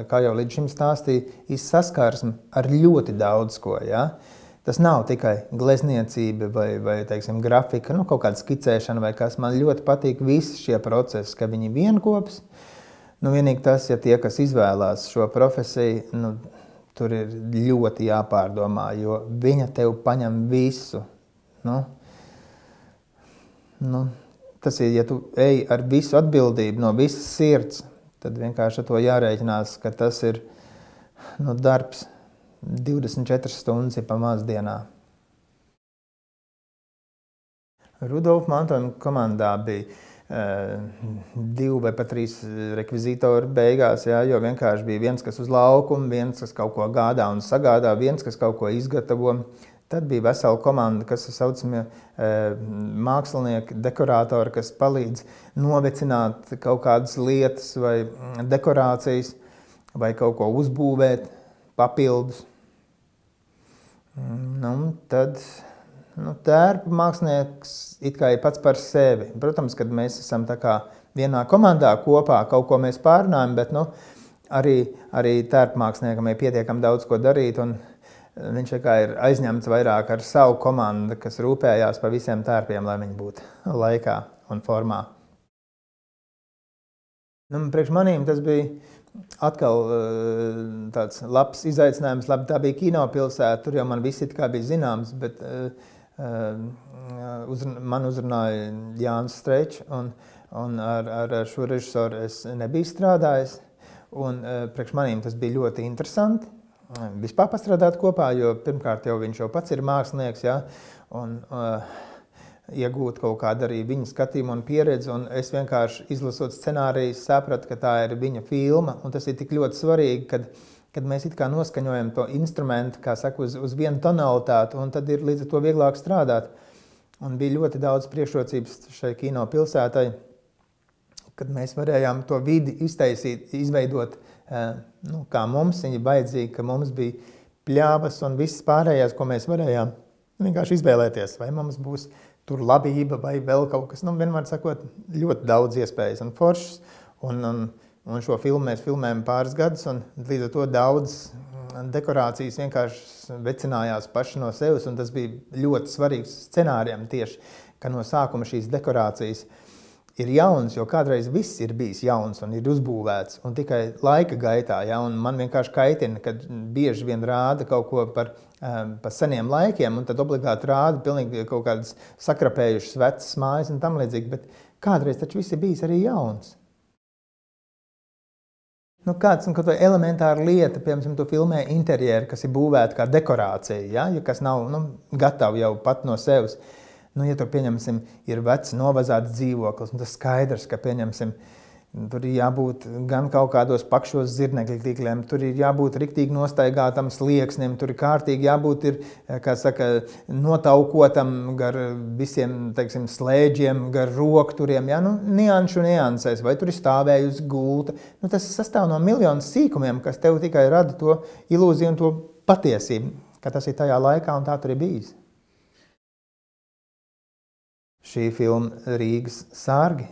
kā jau līdz šim stāstīju, saskarsme ar ļoti daudz ko. Ja? Uh, Tas nav tikai glezniecība vai, vai teiksim, grafika, nu, kaut kāda skicēšana vai kas. Man ļoti patīk visi šie procesi, ka viņi vienkops. Nu, vienīgi tas, ja tie, kas izvēlās šo profesiju, nu, tur ir ļoti jāpārdomā, jo viņa tev paņem visu. Nu, nu, tas ir, ja tu ej ar visu atbildību no visas sirds, tad vienkārši to jārēķinās, ka tas ir nu, darbs 24 stundas ir pamazs dienā. Rudolfa Mantona komandā bija uh, divi vai pat trīs rekvizītori beigās, jā, jo vienkārši bija viens, kas uz laukuma, viens, kas kaut ko gādā un sagādā, viens, kas kaut ko izgatavo. Tad bija vesela komanda, kas saucamie uh, mākslinieki, dekoratori, kas palīdz novicināt kaut kādas lietas vai dekorācijas vai kaut ko uzbūvēt papildus. Nu, tad nu, tērpa mākslinieks it kā ir pats par sevi. Protams, kad mēs esam vienā komandā kopā, kaut ko mēs pārnājam, bet nu, arī, arī tērpmāksliniekam ir pietiekami daudz ko darīt. Viņš ir aizņemts vairāk ar savu komandu, kas rūpējās par visiem tērpiem, lai viņi būtu laikā un formā. Nu, priekš manīm tas bija atkal uh, tāds labs izaicinājums. Labi, tā bija kinopilsēta, tur jau man viss bija zināms, bet uh, uh, uz, man uzrunāja Jānis Strečs, un, un ar, ar, šo režisoru es nebiju strādājis. Un, priekš manīm tas bija ļoti interesanti. Vispār pastrādāt kopā, jo pirmkārt jau viņš jau pats ir mākslinieks. Ja? Un, uh, iegūt kaut kādu arī viņa skatījumu un pieredzi. Un es vienkārši izlasot scenāriju, sapratu, ka tā ir viņa filma. Tas ir tik ļoti svarīgi, kad, kad mēs noskaņojam to instrumentu saka, uz, uz vienu tonalitāti, un tad ir līdz ar to vieglāk strādāt. Un bija ļoti daudz priekšrocības šai kino pilsētai, kad mēs varējām to vidi iztaisīt, izveidot eh, nu, kā mums viņa vajadzīga, ka mums bija pļāvas un viss pārējais, ko mēs varējām vienkārši izvēlēties. Vai mums būs tur labība vai vēl kaut kas. Nu, vienmēr sakot, ļoti daudz iespējas un foršas. Un, un, un šo filmu mēs filmējam pāris gadus, un līdz ar to daudz dekorācijas vienkārši vecinājās paši no sevis. Tas bija ļoti svarīgs scenārijam tieši, ka no sākuma šīs dekorācijas ir jauns, jo kādreiz viss ir bijis jauns un ir uzbūvēts. Un tikai laika gaitā, ja, man vienkārši kaitina, kad bieži vien rāda kaut ko par Ehm, pa seniem laikiem, un tad obligāti rāda pilnīgi kaut kādas sakrapējušas vecas mājas un tam līdzīgi, bet kādreiz taču viss ir bijis arī jauns. Nu, kāds ir kaut kāda elementāra lieta, piemēram, tu filmē interjeru, kas ir būvēta kā dekorācija, ja, kas nav nu, gatava jau pat no sevis. Nu, ja tur, pieņemsim, ir vecs novazāts dzīvoklis, tas skaidrs, ka, pieņemsim, Tur ir jābūt gan kaut kādos pakšos zirnekļu tīkliem, tur ir jābūt riktīgi nostaigātam slieksnim, tur ir kārtīgi jābūt ir, saka, notaukotam gar visiem teiksim, slēdžiem, gar rokturiem, ja? nu, nianšu niansēs, vai tur ir stāvējusi gulta. Nu, tas sastāv no miljonu sīkumiem, kas tev tikai rada to ilūziju un to patiesību, ka tas ir tajā laikā un tā tur ir bijis šī filma Rīgas sārgi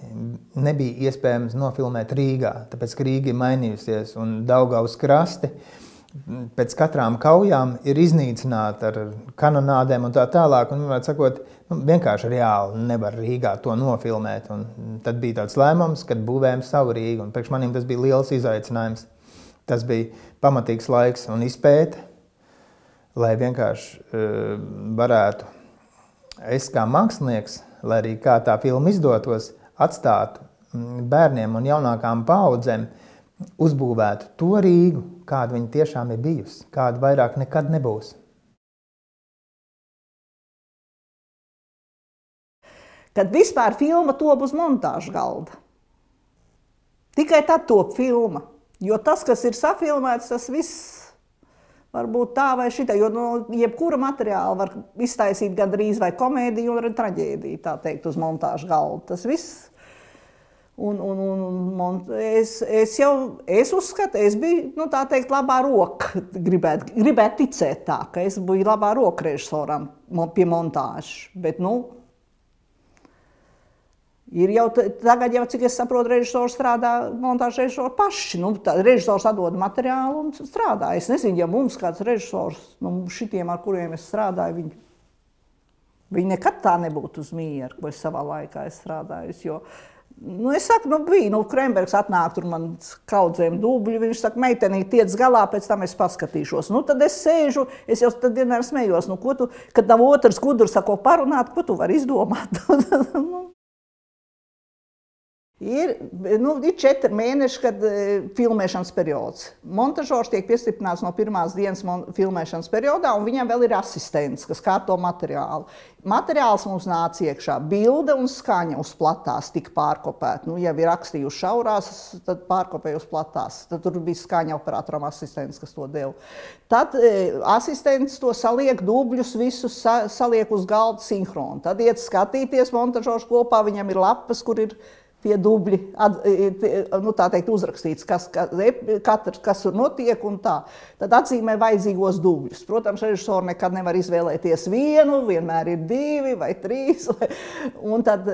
nebija iespējams nofilmēt Rīgā, tāpēc ka Rīga ir mainījusies un Daugavas krasti pēc katrām kaujām ir iznīcināti ar kanonādēm un tā tālāk. Un, sakot, nu, vienkārši reāli nevar Rīgā to nofilmēt. Un tad bija tāds lēmums, kad būvējam savu Rīgu. Un priekš manim tas bija liels izaicinājums. Tas bija pamatīgs laiks un izpēte, lai vienkārši uh, varētu es kā mākslinieks lai arī kā tā filma izdotos, atstātu mm, bērniem un jaunākām paudzēm, uzbūvētu to Rīgu, kāda viņa tiešām ir bijusi, kāda vairāk nekad nebūs. Kad vispār filma top uz montāžu galda. Tikai tad top filma. Jo tas, kas ir safilmēts, tas viss Varbūt tā vai šitā, jo no jebkura materiāla var iztaisīt gandrīz vai komēdiju vai traģēdiju, tā teikt, uz montāžu galda. Tas viss. Un, un, un, un es, es jau es uzskatu, es biju nu, tā teikt, labā roka. Gribētu, gribētu ticēt tā, ka es biju labā roka režisoram pie montāžas. Bet, nu, Ir jau tagad, jau, cik es saprotu, režisors strādā montāžas režisori paši. Nu, režisors atdod materiālu un strādā. Es nezinu, ja mums kāds režisors, nu, šitiem, ar kuriem es strādāju, viņi, viņi nekad tā nebūtu uz mieru, ko es savā laikā esmu strādājis. Jo, Nu, es saku, nu, bija, nu, Krembergs atnāk tur man kaudzēm dubļu, viņš saka, meitenī, tiec galā, pēc tam es paskatīšos. Nu, tad es sēžu, es jau tad vienmēr smējos, nu, ko tu, kad nav otrs gudrs, sako parunāt, ko tu vari izdomāt. nu, Ir, nu, ir četri mēneši, kad ir e, filmēšanas periods. Montažors tiek piestiprināts no pirmās dienas filmēšanas periodā, un viņam vēl ir asistents, kas kārto materiālu. Materiāls mums nāca iekšā, bilde un skaņa uz platās tika pārkopēta. Nu, ja bija rakstījuši šaurās, tad pārkopēja uz platās. Tad tur bija skaņa operatoram asistents, kas to deva. Tad e, asistents to saliek, dubļus visus sa, saliek uz galda sinhroni. Tad iet skatīties montažors kopā, viņam ir lapas, kur ir ielikās tie dubļi, at, nu, tā teikt, uzrakstīts, kas, kas, katrs, kas tur notiek un tā. Tad atzīmē vajadzīgos dubļus. Protams, režisori nekad nevar izvēlēties vienu, vienmēr ir divi vai trīs. Un tad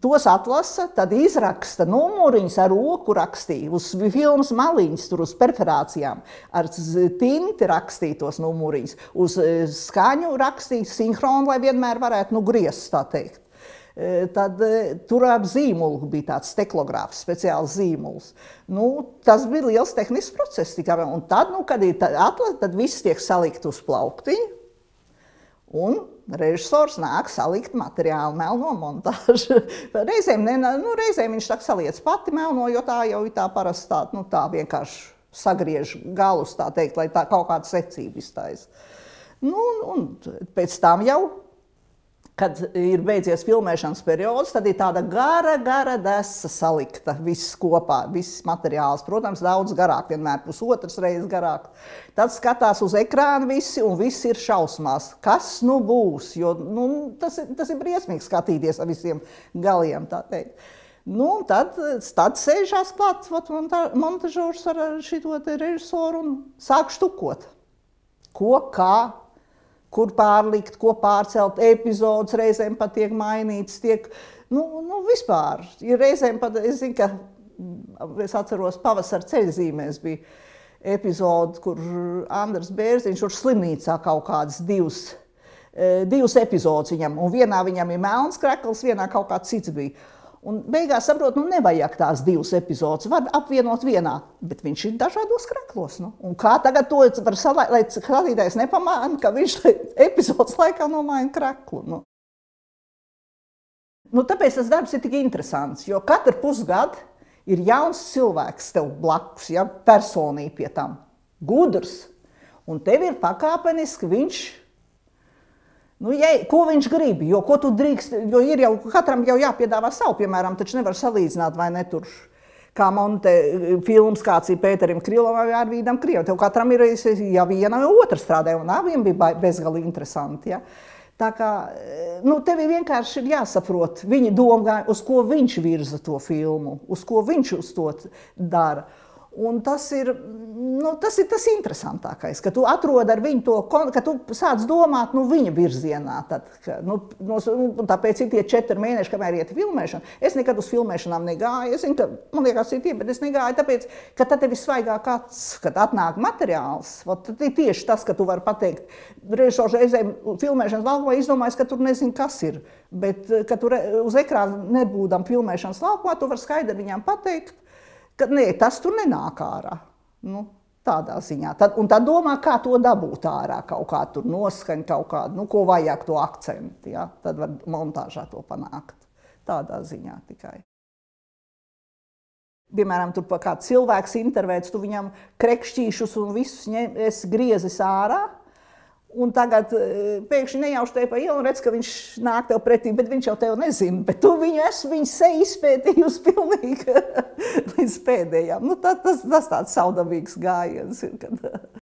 Tos atlasa, tad izraksta numuriņus ar roku rakstīju, uz filmas maliņas, tur uz perforācijām, ar tinti rakstītos numuriņus, uz e, skaņu rakstīju sinhronu, lai vienmēr varētu nu, griezt, tā teikt. E, tad e, tur ap zīmolu bija tāds steklogrāfs, speciāls zīmols. Nu, tas bija liels tehnisks process. Tikai, un tad, nu, kad ir atlasa, tad viss tiek salikt uz plauktiņu. Un režisors nāk salikt materiālu, melno montāžu. reizēm, ne, nu, reizēm viņš tā saliec pati melno, jo tā jau ir tā parasti tā, nu, tā vienkārši sagriež galus, tā teikt, lai tā kaut kāda secība iztaisa. Nu, un, un pēc tam jau kad ir beidzies filmēšanas periods, tad ir tāda gara, gara desa salikta, viss kopā, viss materiāls. Protams, daudz garāk, vienmēr pusotras reizes garāk. Tad skatās uz ekrāna visi, un viss ir šausmās. Kas nu būs? Jo, nu, tas, ir, tas ir briesmīgi skatīties ar visiem galiem, tā teikt. Nu, tad, tad sēžās klāt montažors ar šo režisoru un sāk štukot. Ko, kā, kur pārlikt, ko pārcelt. Epizodes reizēm pat tiek mainītas. Tiek, nu, nu, vispār ir reizēm pat, es zinu, ka es atceros, pavasara ceļzīmēs bija epizode, kur Andris Bērziņš ir slimnīcā kaut kādas divas. E, divas epizodes viņam, un vienā viņam ir melns krekls, vienā kaut kāds cits bija. Un beigās saprotu, nu nevajag tās divas epizodes, var apvienot vienā, bet viņš ir dažādos kreklos. Nu. Un kā tagad to var salēt, lai skatītājs nepamāna, ka viņš epizodes laikā nomaina kreklu. Nu. Nu, tāpēc tas darbs ir tik interesants, jo katru pusgadu ir jauns cilvēks tev blakus, ja personība pie tam, gudrs. Un tev ir pakāpeniski viņš Nu, ja, ko viņš grib? Jo, ko tu drīkst, jo ir jau katram jau jāpiedāvā savu, piemēram, taču nevar salīdzināt vai ne tur. Kā monte filmas, kāds ir Pēterim Krilovam vai Arvīdam Krievam. Tev katram ir, ja viena vai otra strādāja, un abiem bija bezgalīgi interesanti. Ja? Tā kā nu, tev vienkārši ir jāsaprot viņa doma, uz ko viņš virza to filmu, uz ko viņš uz to dara. Un tas ir, nu, tas ir tas interesantākais, ka tu atrodi ar viņu to, ka tu sāc domāt nu, viņa virzienā. Tad, ka, nu, no, tāpēc ir tie četri mēneši, kamēr iet filmēšana. Es nekad uz filmēšanām negāju. Es zinu, ka man liekas, ir tie, bet es negāju, tāpēc, ka tad tev ir svaigāk acs, kad atnāk materiāls. Ot, tad ir tieši tas, ka tu vari pateikt, režisors reizēm filmēšanas laukumā izdomājis, ka tur nezinu, kas ir. Bet, kad tu uz ekrāna nebūdam filmēšanas laukumā, tu vari skaidri viņām pateikt, ka nē, tas tur nenāk ārā. Nu, tādā ziņā. Tad, un tad domā, kā to dabūt ārā, kaut kā tur noskaņot, kaut kādu, nu, ko vajag to akcentu. Ja? Tad var montāžā to panākt. Tādā ziņā tikai. Piemēram, tur kāds cilvēks intervētas, tu viņam krekšķīšus un visus ņem, griezis ārā. Un tagad e, pēkšņi nejauši te pa ielu redz, ka viņš nāk tev pretī, bet viņš jau tevi nezina. Bet tu viņu esi viņa seju izpētījusi pilnīgi līdz pēdējām. Nu, tā, tas, tas tāds saudabīgs gājiens ir. Kad...